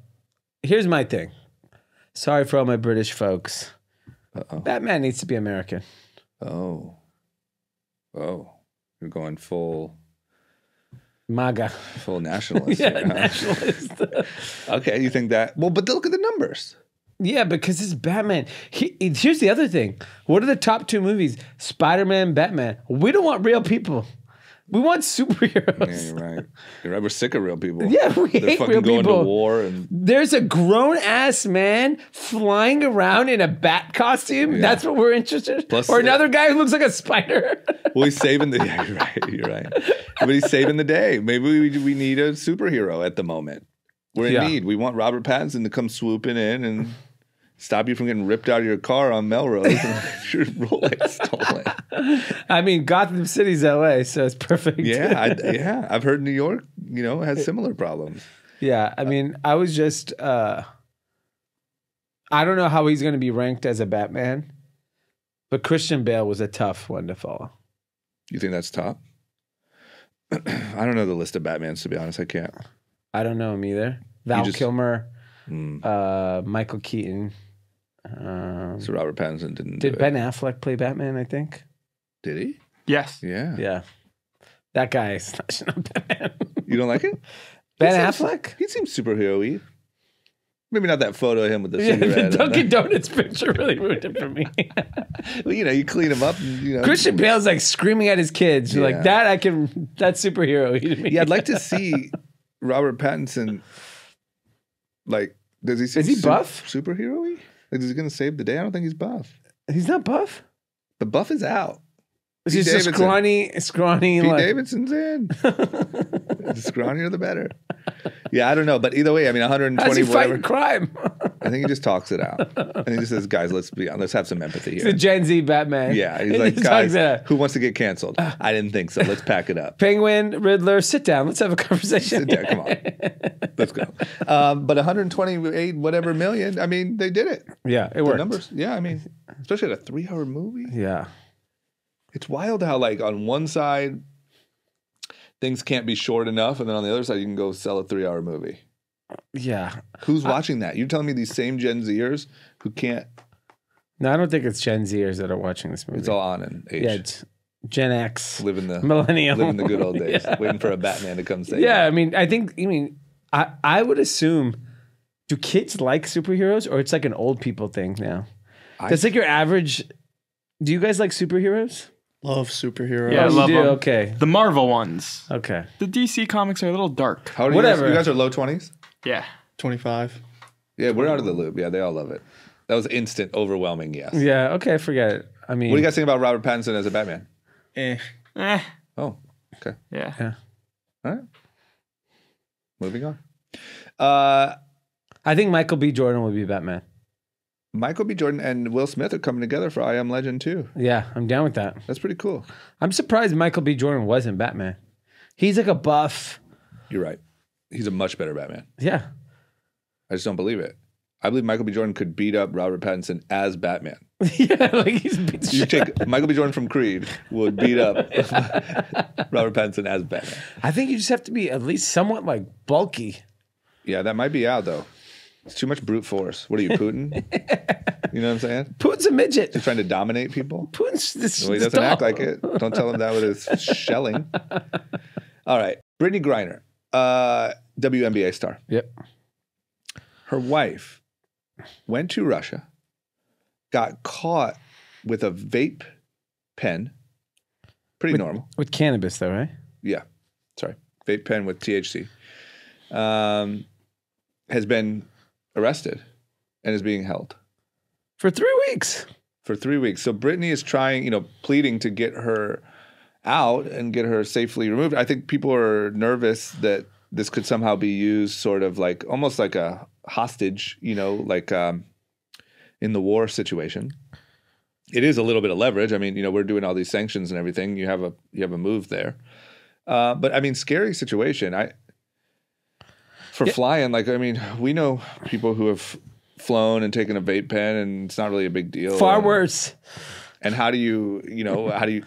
here's my thing. Sorry for all my British folks. Uh-oh. Batman needs to be American. Oh. Oh. You're going full MAGA. full nationalist. [laughs] yeah, nationalist. [laughs] Okay, you think that? Well, but look at the numbers. yeah, because it's Batman. He, here's the other thing. What are the top two movies? Spider Man, Batman. We don't want real people. We want superheroes. Yeah, you're right. You're right. We're sick of real people. Yeah, we They're hate fucking real going people. to war and There's a grown ass man flying around in a bat costume. That's what we're interested in. Plus or the- another guy who looks like a spider. [laughs] well, he's saving the. Yeah, you're right. You're right. But he's saving the day. Maybe we we need a superhero at the moment. We're in Yeah. need. We want Robert Pattinson to come swooping in and stop you from getting ripped out of your car on Melrose and [laughs] [laughs] your Rolex stolen. I mean, Gotham City's LA, so it's perfect. Yeah, [laughs] I, yeah. I've heard New York, you know, has similar problems. yeah. I mean, I was just, uh, I don't know how he's going to be ranked as a Batman, but Christian Bale was a tough one to follow. You think that's top? [clears throat] I don't know the list of Batmans to be honest. I can't. I don't know him either. Val just- Kilmer, Mm. uh, Michael Keaton. Um, So Robert Pattinson didn't. did do Ben It. Affleck play Batman? I think. Did he? Yes. Yeah. Yeah, that guy is [laughs] not Batman. You don't like it? [laughs] Ben He seems- Affleck? He seems superhero-y. Maybe not that photo of him with the [laughs] Yeah, the. Dunkin' Donuts picture really ruined it for me. Well, you know, you clean him up. And, you know, Christian Bale's like screaming at his kids. You're Yeah. Like that, I can. That's superhero. to me. yeah, I'd like to see Robert Pattinson. Like, does he? Seem he su- buff? Superhero-y? Like, is he going to save the day? I don't think he's buff. He's not buff. The buff is out. He's just Davidson. scrawny, scrawny. Pete like, Davidson's in. [laughs] the scrawnier, the better. Yeah, I don't know, but either way, I mean, How's 120, he whatever. fighting crime? I think he just talks it out, and he just says, "Guys, let's be, let's have some empathy here." the here." Gen Z Batman. Yeah, he's like, "Guys, talks it out. who wants to get canceled?" I didn't think so. Let's pack it up. Penguin, Riddler, sit down. Let's have a conversation. Sit there, come on, let's go. Um, but 128 whatever million. I mean, they did it. Yeah, it The worked. numbers. Yeah, I mean, especially at a three-hour movie. Yeah. It's wild how like on one side things can't be short enough, and then on the other side you can go sell a three-hour movie. Yeah. Who's watching that? You're telling me these same Gen Zers who can't? No, I don't think it's Gen Zers that are watching this movie. It's all on in age. yeah, it's Gen X, living the millennial, living the good old days, [laughs] Yeah. waiting for a Batman to come save. Yeah, I mean, I think. I mean, I I would assume. Do kids like superheroes, or it's like an old people thing now? I- That's like your average. Do you guys like superheroes? Love superheroes. Yeah, I oh, you love do. them. Okay, The Marvel ones. okay. The DC comics are a little dark. How old are Whatever. You guys? you guys are low twenties. Yeah. 25. Yeah, we're out of the loop. Yeah, they all love it. That was instant, overwhelming. Yes. Yeah, okay. Forget it. I mean, What do you guys think about Robert Pattinson as a Batman? Eh. Eh. Oh, okay. Yeah. Yeah. All right. Moving on. Uh, I think Michael B. Jordan would be Batman. Michael B. Jordan and Will Smith are coming together for I Am Legend too. Yeah, I'm down with that. That's pretty cool. I'm surprised Michael B. Jordan wasn't Batman. He's like a buff. You're right. He's a much better Batman. Yeah. I just don't believe it. I believe Michael B. Jordan could beat up Robert Pattinson as Batman. [laughs] yeah, like he's beat You take Michael B. Jordan from Creed would beat up [laughs] Robert Pattinson as Batman. I think you just have to be at least somewhat like bulky. Yeah, that might be out though. It's too much brute force. What are you, Putin? you know what I'm saying? [laughs] Putin's a midget. He's trying to dominate people. Putin's this. Well, he doesn't act like it. Don't tell him that with his [laughs] shelling. All right. Brittney Griner, uh, WNBA star. Yep. Her wife went to Russia, got caught with a vape pen. Pretty normal. With cannabis, though, right? Yeah. Sorry. Vape pen with THC. Um, has been arrested and is being held For three weeks. for three weeks. So Brittney is trying, you know, pleading to get her out and get her safely removed. I think people are nervous that this could somehow be used sort of like almost like a hostage, you know, like um, in the war situation. It is a little bit of leverage. I mean, you know, we're doing all these sanctions and everything. You have a you have a move there, uh, but I mean, scary situation. I for Yeah. flying, like I mean, we know people who have flown and taken a vape pen, and it's not really a big deal. Far And- worse. and how do you, you know, how do you?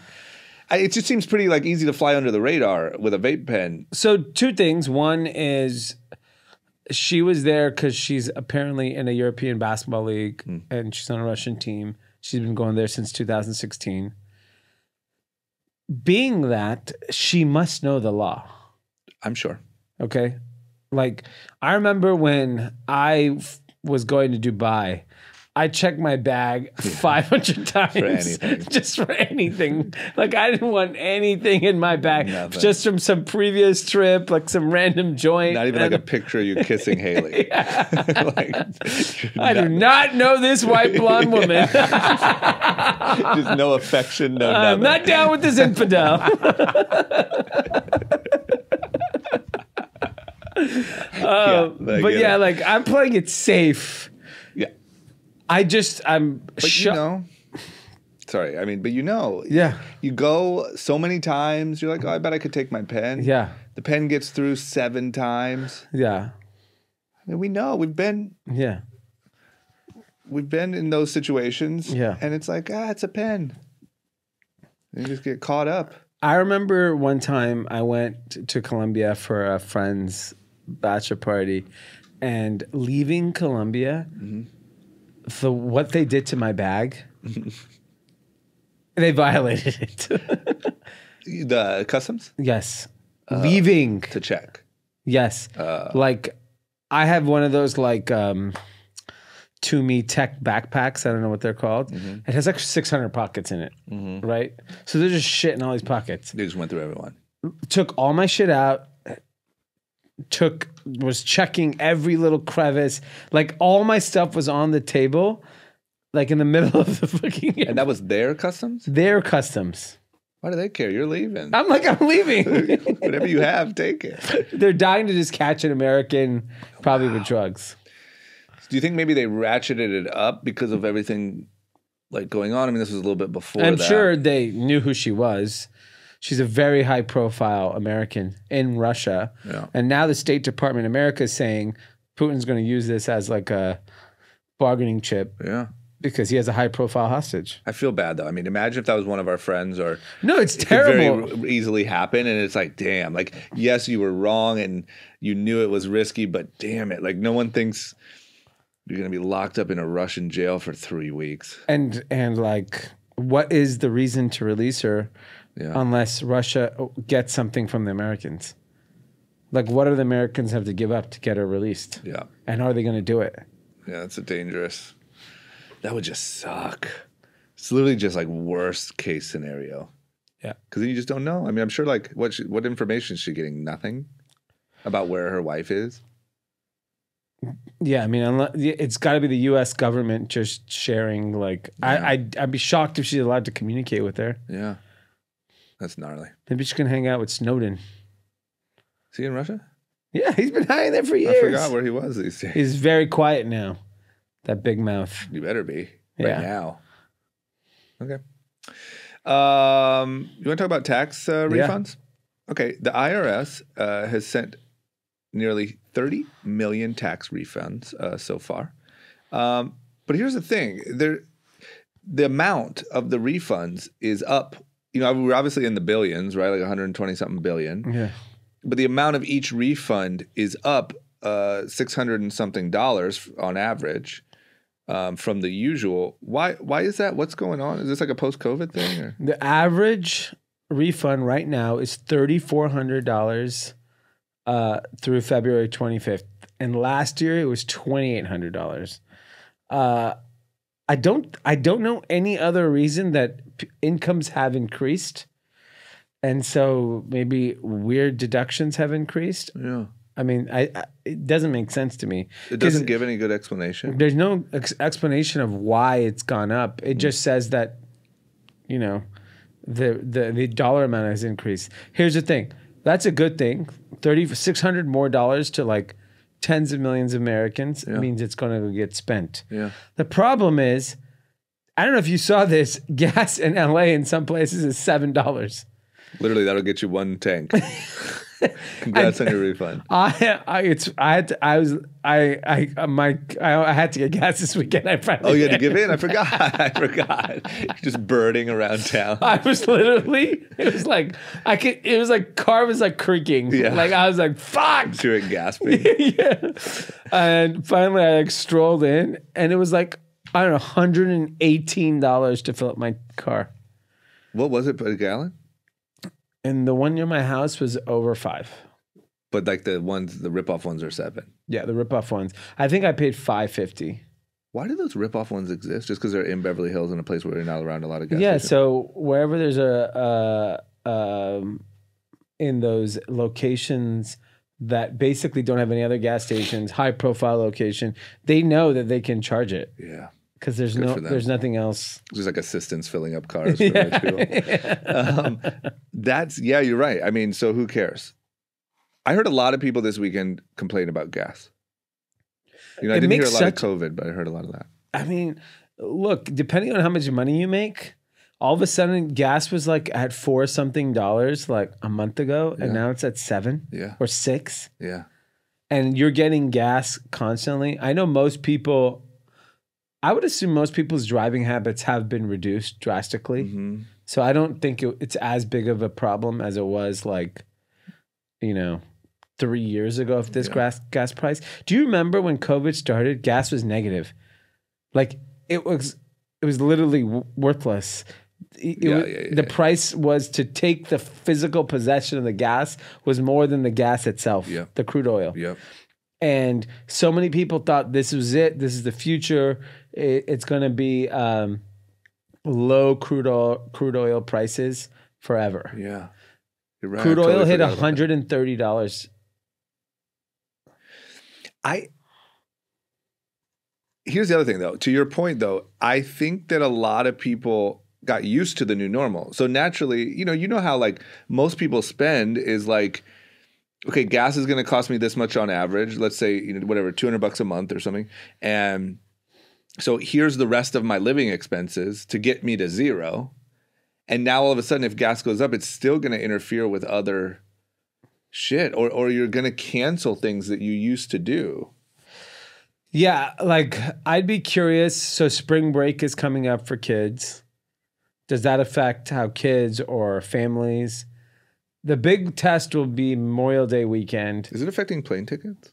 I, it just seems pretty like easy to fly under the radar with a vape pen. So, two things. One is she was there because she's apparently in a European basketball league hmm. and she's on a Russian team. She's been going there since 2016. Being that, she must know the law. I'm sure. Okay. Like, I remember when I f- was going to Dubai, I checked my bag [laughs] 500 times anything. [laughs] just for anything. Like, I didn't want anything in my bag Nothing. just from some previous trip, like some random joint. Not even like a picture of you kissing Haley. [laughs] like, I do not know this white blonde woman. Just no affection, no I'm nothing. not down with this infidel. Uh, I but yeah, it. like I'm playing it safe. yeah, I just I'm but you know. Sorry, I mean, but you know, Yeah. you go so many times. You're like, oh, I bet I could take my pen. Yeah. the pen gets through seven times. Yeah. I mean, we know we've been Yeah. we've been in those situations. Yeah. and it's like, ah, it's a pen. And you just get caught up. I remember one time I went to Colombia for a friend's bachelor party and leaving Colombia, mm-hmm. the what they did to my bag, they violated it. [laughs] The customs yes. Uh, leaving. to check. Yes. Uh. like I have one of those like um Tumi tech backpacks. I don't know what they're called. Mm-hmm. It has like 600 pockets in it, mm-hmm. right? So there's just shit in all these pockets. They just went through everyone. Took all my shit out. Took was checking every little crevice. Like all my stuff was on the table, like in the [laughs] middle of the fucking. And that was their customs? Their customs. Why do they care? You're leaving. I'm like, I'm leaving. [laughs] Whatever you have, take it. [laughs] They're dying to just catch an American, probably with drugs. Do you think maybe they ratcheted it up because of everything like going on? I mean, this was a little bit before I'm that. sure they knew who she was. She's a very high profile American in Russia. Yeah. And now the State Department of America is saying Putin's going to use this as like a bargaining chip Yeah. because he has a high profile hostage. I feel bad though. I mean, imagine if that was one of our friends or No, it's it could terrible. very easily happen and it's like, damn, like yes, you were wrong and you knew it was risky, but damn it. Like no one thinks you're gonna be locked up in a Russian jail for three weeks. and and like what is the reason to release her Yeah. unless Russia gets something from the Americans? Like what do the Americans have to give up to get her released? yeah. And are they going to do it? Yeah, that's a dangerous. That would just suck. It's literally just like worst case scenario. Yeah. Because then you just don't know. I mean, I'm sure like what she, what information is she getting? Nothing about where her wife is. Yeah, I mean, unless, it's got to be the U.S. government just sharing. Like, I, I'd, I'd be shocked if she's allowed to communicate with her. Yeah, that's gnarly. Maybe she can hang out with Snowden. Is he in Russia? Yeah, he's been hiding there for years. I forgot where he was these days. He's very quiet now. That big mouth. You better be Yeah. right now. Okay. Um, you want to talk about tax uh, Yeah. refunds? Okay, the IRS uh, has sent nearly 30 million tax refunds uh, so far. Um, but here's the thing: there, the amount of the refunds is up. You know, we're obviously in the billions, right? Like 120 something billion Yeah. but the amount of each refund is up uh, six hundred and something dollars on average um, from the usual. Why? Why is that? What's going on? Is this like a post COVID thing? Or? The average refund right now is thirty four hundred dollars uh, through February twenty fifth, and last year it was twenty eight hundred dollars. Uh, I don't I don't know any other reason that p- incomes have increased, and so maybe weird deductions have increased. Yeah, I mean, I, I it doesn't make sense to me. it doesn't give any good explanation. There's no ex- explanation of why it's gone up. It mm. just says that, you know, the the the dollar amount has increased. Here's the thing. That's a good thing. Thirty six hundred more dollars to like tens of millions of Americans It means it's going to get spent. Yeah, The problem is, I don't know if you saw this. [laughs] Gas in LA in some places is seven dollars. literally, that'll get you one tank. [laughs] Congrats on your refund. [laughs] I, I, it's, I had, to, I was, I, I, uh, my, I, I had to get gas this weekend. I finally. Oh, you had to give in. I forgot. [laughs] I forgot. Just burning around town. I was literally, it was like, I could, it was like car was like creaking. Yeah. Like I was like, fuck. Doing gasping. [laughs] yeah. And finally I like strolled in and it was like, I don't know, $118 to fill up my car. What was it per gallon? And the one near my house was over five. But like the ones, the rip off ones are seven. Yeah, the ripoff ones. I think I paid 550 Why do those rip off ones exist? Just because they're in Beverly Hills in a place where you're not around a lot of gas Yeah, stations? so wherever there's a, uh, um, in those locations that basically don't have any other gas stations, high profile location, they know that they can charge it yeah. Because there's Good no there's nothing else. There's like assistants filling up cars [laughs] for rich. Um, that's yeah, you're right. I mean, so who cares? I heard a lot of people this weekend complain about gas. You know, I It didn't hear a lot such- of COVID, but I heard a lot of that. I mean, look, depending on how much money you make, all of a sudden gas was like at four something dollars like a month ago, Yeah. and now it's at seven Yeah, or six. yeah, and you're getting gas constantly. I know most people, I would assume most people's driving habits have been reduced drastically. hmm So I don't think it, it's as big of a problem as it was like, you know, three years ago of this Yeah. gas gas price. Do you remember when COVID started? Gas was negative, like it was. It was literally w- worthless. It- it Yeah, wa- yeah, yeah, the yeah. price was to take the physical possession of the gas was more than the gas itself, Yeah. the crude oil. yep. and so many people thought this was it. This is the future. It, it's going to be um, low crude oil crude oil prices forever. Yeah. Right. Crude totally oil hit forgot hundred and thirty dollars. I here's the other thing though. To your point though, I think that a lot of people got used to the new normal. So naturally, you know, you know how like most people spend is like, okay, gas is going to cost me this much on average. Let's say you know whatever, two hundred bucks a month or something, and so here's the rest of my living expenses to get me to zero. And now all of a sudden, if gas goes up, it's still going to interfere with other shit, or or you're going to cancel things that you used to do. Yeah, like I'd be curious. So spring break is coming up for kids. Does that affect how kids or families? The big test will be Memorial Day weekend. Is it affecting plane tickets?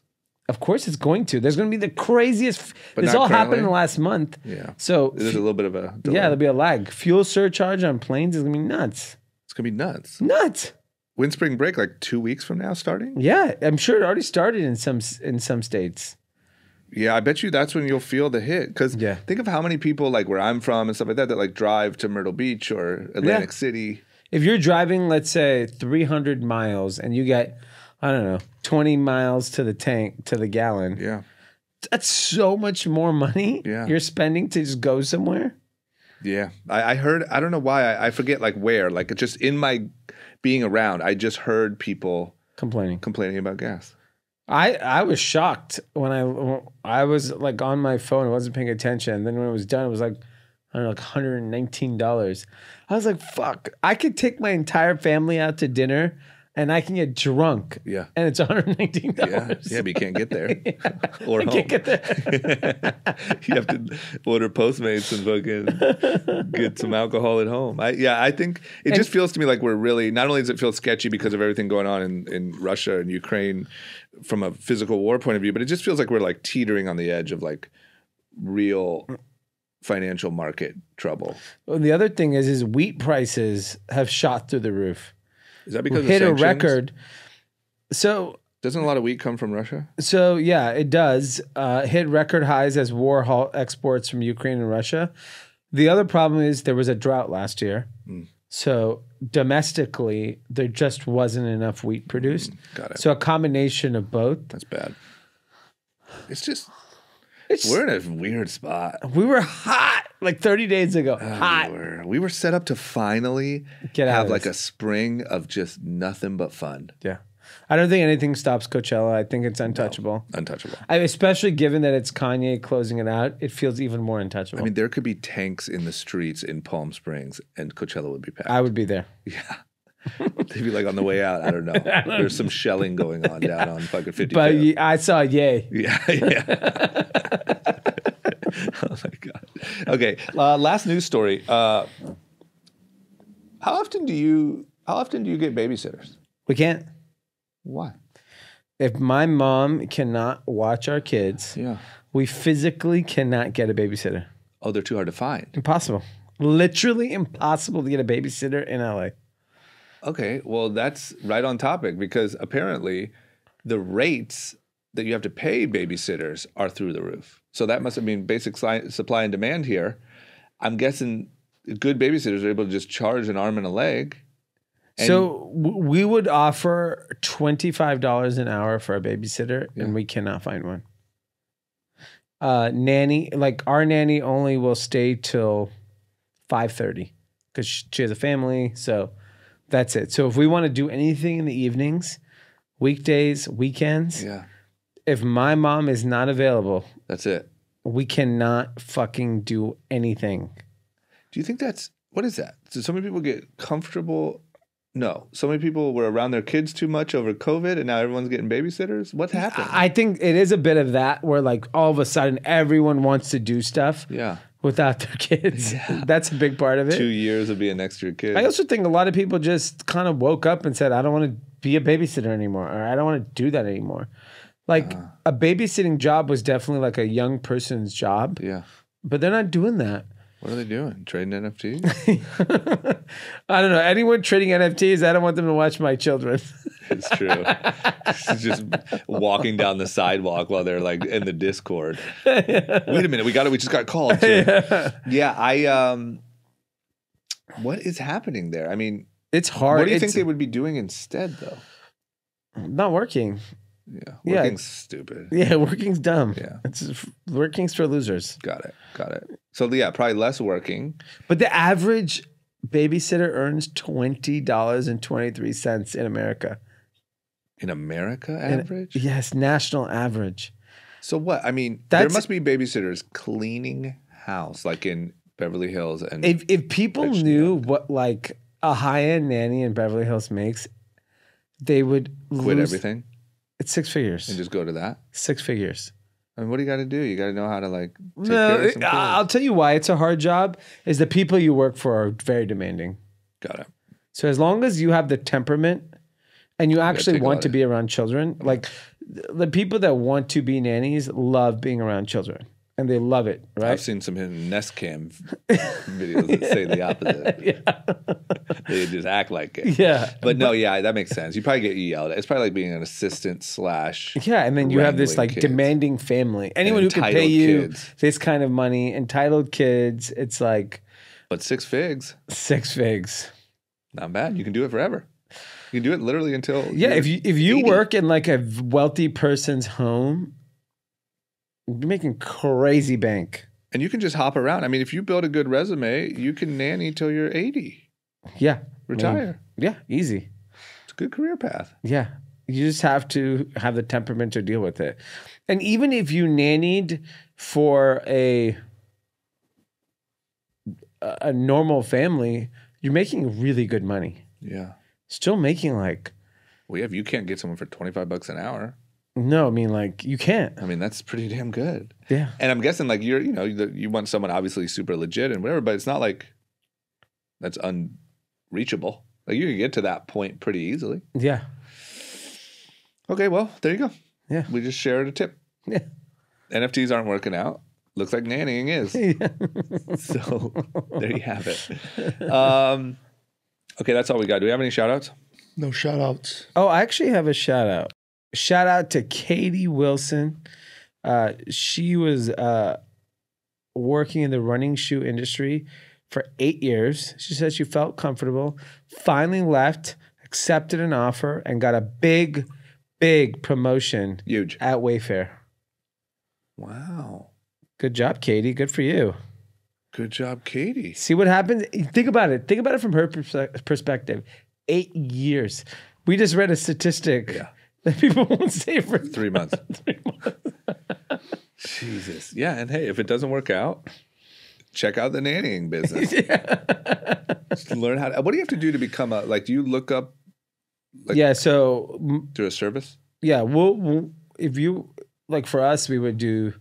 Of course, it's going to. There's going to be the craziest. But this all happened in the last month. Yeah. So There's a little bit of a delay. yeah, there'll be a lag. Fuel surcharge on planes is going to be nuts. it's gonna be nuts. Nuts. When spring break, like two weeks from now, starting. Yeah, I'm sure it already started in some in some states. Yeah, I bet you that's when you'll feel the hit. Because Yeah. think of how many people like where I'm from and stuff like that that like drive to Myrtle Beach or Atlantic Yeah. City. If you're driving, let's say 300 miles, and you get, I don't know, 20 miles to the tank to the gallon, Yeah, that's so much more money Yeah. you're spending to just go somewhere. yeah. I, I heard. I don't know why. I, I forget like where. Like just in my being around, I just heard people Complaining. complaining about gas. I I was shocked when I I was like on my phone, I wasn't paying attention. And then when it was done, it was like I don't know, like hundred and nineteen dollars. I was like, "Fuck! I could take my entire family out to dinner, and I can get drunk, Yeah. and it's one hundred nineteen Yeah, dollars. yeah, but you can't get there [laughs] or I home. can't get there. [laughs] you have to order Postmates and fucking get some alcohol at home. I, yeah, I think it just feels to me like we're really. Not only does it feel sketchy because of everything going on in, in Russia and Ukraine from a physical war point of view, but it just feels like we're like teetering on the edge of like real financial market trouble. Well, the other thing is, is wheat prices have shot through the roof. Is that because of hit a record. So Doesn't a lot of wheat come from Russia? So yeah, it does uh, hit record highs as war halt exports from Ukraine and Russia. The other problem is there was a drought last year, Hmm. so domestically there just wasn't enough wheat produced. Hmm, Got it. So a combination of both. That's bad. It's just It's, we're in a weird spot. we were hot like 30 days ago. hot. We were, we were set up to finally Get out have like a spring of just nothing but fun. Yeah. I don't think anything stops Coachella. I think it's untouchable. Untouchable. I, especially given that it's Kanye closing it out, it feels even more untouchable. I mean, there could be tanks in the streets in Palm Springs and Coachella would be packed. I would be there. [laughs] yeah. [laughs] They'd be like on the way out. I don't know. [laughs] There's some shelling going on down on fucking 50. But ye- I saw yay. Yeah, yeah. [laughs] oh my god. Okay, uh, last news story. Uh, how often do you how often do you get babysitters? We can't. Why? If my mom cannot watch our kids, Yeah. we physically cannot get a babysitter. Oh, they're too hard to find. Impossible. Literally impossible to get a babysitter in LA. Okay, well that's right on topic because apparently the rates that you have to pay babysitters are through the roof. So that must have been basic supply and demand here. I'm guessing good babysitters are able to just charge an arm and a leg. And- so w- we would offer $25 an hour for a babysitter and we cannot find one. Uh, nanny, like our nanny only will stay till 5.30 because she has a family. So that's it. So if we want to do anything in the evenings, weekdays, weekends, Yeah, if my mom is not available, that's it. we cannot fucking do anything. Do you think that's what is that? Do so many people get comfortable? No, so many people were around their kids too much over COVID, and now everyone's getting babysitters. What happened? I think it is a bit of that where like all of a sudden everyone wants to do stuff yeah, without their kids. [laughs] That's a big part of it. two years of being next to your kid. I also think a lot of people just kind of woke up and said, I don't want to be a babysitter anymore, or I don't want to do that anymore. Like Uh-huh. a babysitting job was definitely like a young person's job, yeah. but they're not doing that. What are they doing? Trading NFTs? [laughs] I don't know. Anyone trading NFTs, I don't want them to watch my children. [laughs] It's true. [laughs] just walking down the sidewalk while they're like in the Discord. Wait a minute, we got it. We just got called. too. yeah, I um, what is happening there? I mean, It's hard. what do you think they would be doing instead, though? not working? Yeah, Yeah. working's stupid. [laughs] Yeah, working's dumb. Yeah. it's working's for losers. Got it. Got it. So yeah, probably less working. But the average babysitter earns twenty dollars and twenty three cents in America. In America, In- average. yes, national average. So what? I mean, That's- there must be babysitters cleaning house, like in Beverly Hills, and If if people knew what like a high end nanny in Beverly Hills makes, they would quit lose- everything It's six figures. and just go to that. six figures. I mean, what do you got to do? You got to know how to like take No, care of some it- I'll tell you why it's a hard job. Is the people you work for are very demanding. Got it. So as long as you have the temperament and you actually want to be around children, like the people that want to be nannies love being around children and they love it, right? I've seen some hidden Nest Cam videos that say the opposite. [laughs] They just act like it. yeah. But no, yeah, that makes sense. You probably get yelled at. It's probably like being an assistant slash. Yeah, and then you have this like kids. demanding family. Anyone who can pay you kids. this kind of money, entitled kids, it's like But six figs, six figs. not bad. You can do it forever. You can do it literally until Yeah, if you if you 80. work in like a wealthy person's home, you're making crazy bank. and you can just hop around. I mean, if you build a good resume, you can nanny till you're 80, Yeah. retire. Yeah, easy. It's a good career path. Yeah. You just have to have the temperament to deal with it. And even if you nannied for a a a normal family, you're making really good money. Yeah. Still making like Well, yeah, if you can't get someone for 25 bucks an hour, no, I mean like you can't. I mean, that's pretty damn good. Yeah. And I'm guessing like you're, you know, you you want someone obviously super legit and whatever, but it's not like that's unreachable. Like you can get to that point pretty easily. Yeah. Okay, well, there you go. Yeah. We just shared a tip. Yeah. NFTs aren't working out. Looks like nannying is. [laughs] so there you have it. Um, okay, that's all we got. Do we have any shout outs? No shout outs. Oh, I actually have a shout out. Shout out to Katie Wilson. Uh, she was uh, working in the running shoe industry for eight years. She said she felt comfortable, finally left, accepted an offer, and got a big, big promotion Huge. at Wayfair. Wow. Good job, Katie. Good for you. Good job, Katie. See what happens? Think about it. Think about it from her perspe- perspective. Eight years. We just read a statistic Yeah. That people won't stay for [laughs] [laughs] Three months. Jesus. Yeah. And hey, if it doesn't work out, check out the nannying business. [laughs] Learn how to, what do you have to do to become a, like, do you look up Like- yeah. So through a service? yeah, we'll, we'll if you like for us, we would do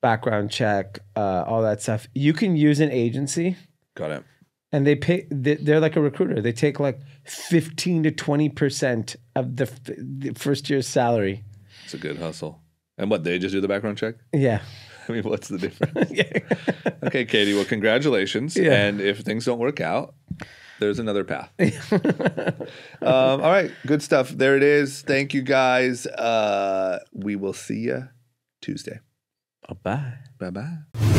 background check, uh, all that stuff. You can use an agency, Got it. And they pay. they- They're like a recruiter. They take like fifteen to twenty percent of the, f- the first year's salary. It's a good hustle. And what, they just do the background check? Yeah. [laughs] I mean, what's the difference? [laughs] okay, Katie. Well, congratulations. Yeah. And if things don't work out, there's another path. [laughs] um, all right, good stuff. There it is. Thank you guys. Uh, we will see you Tuesday. bye bye Bye bye.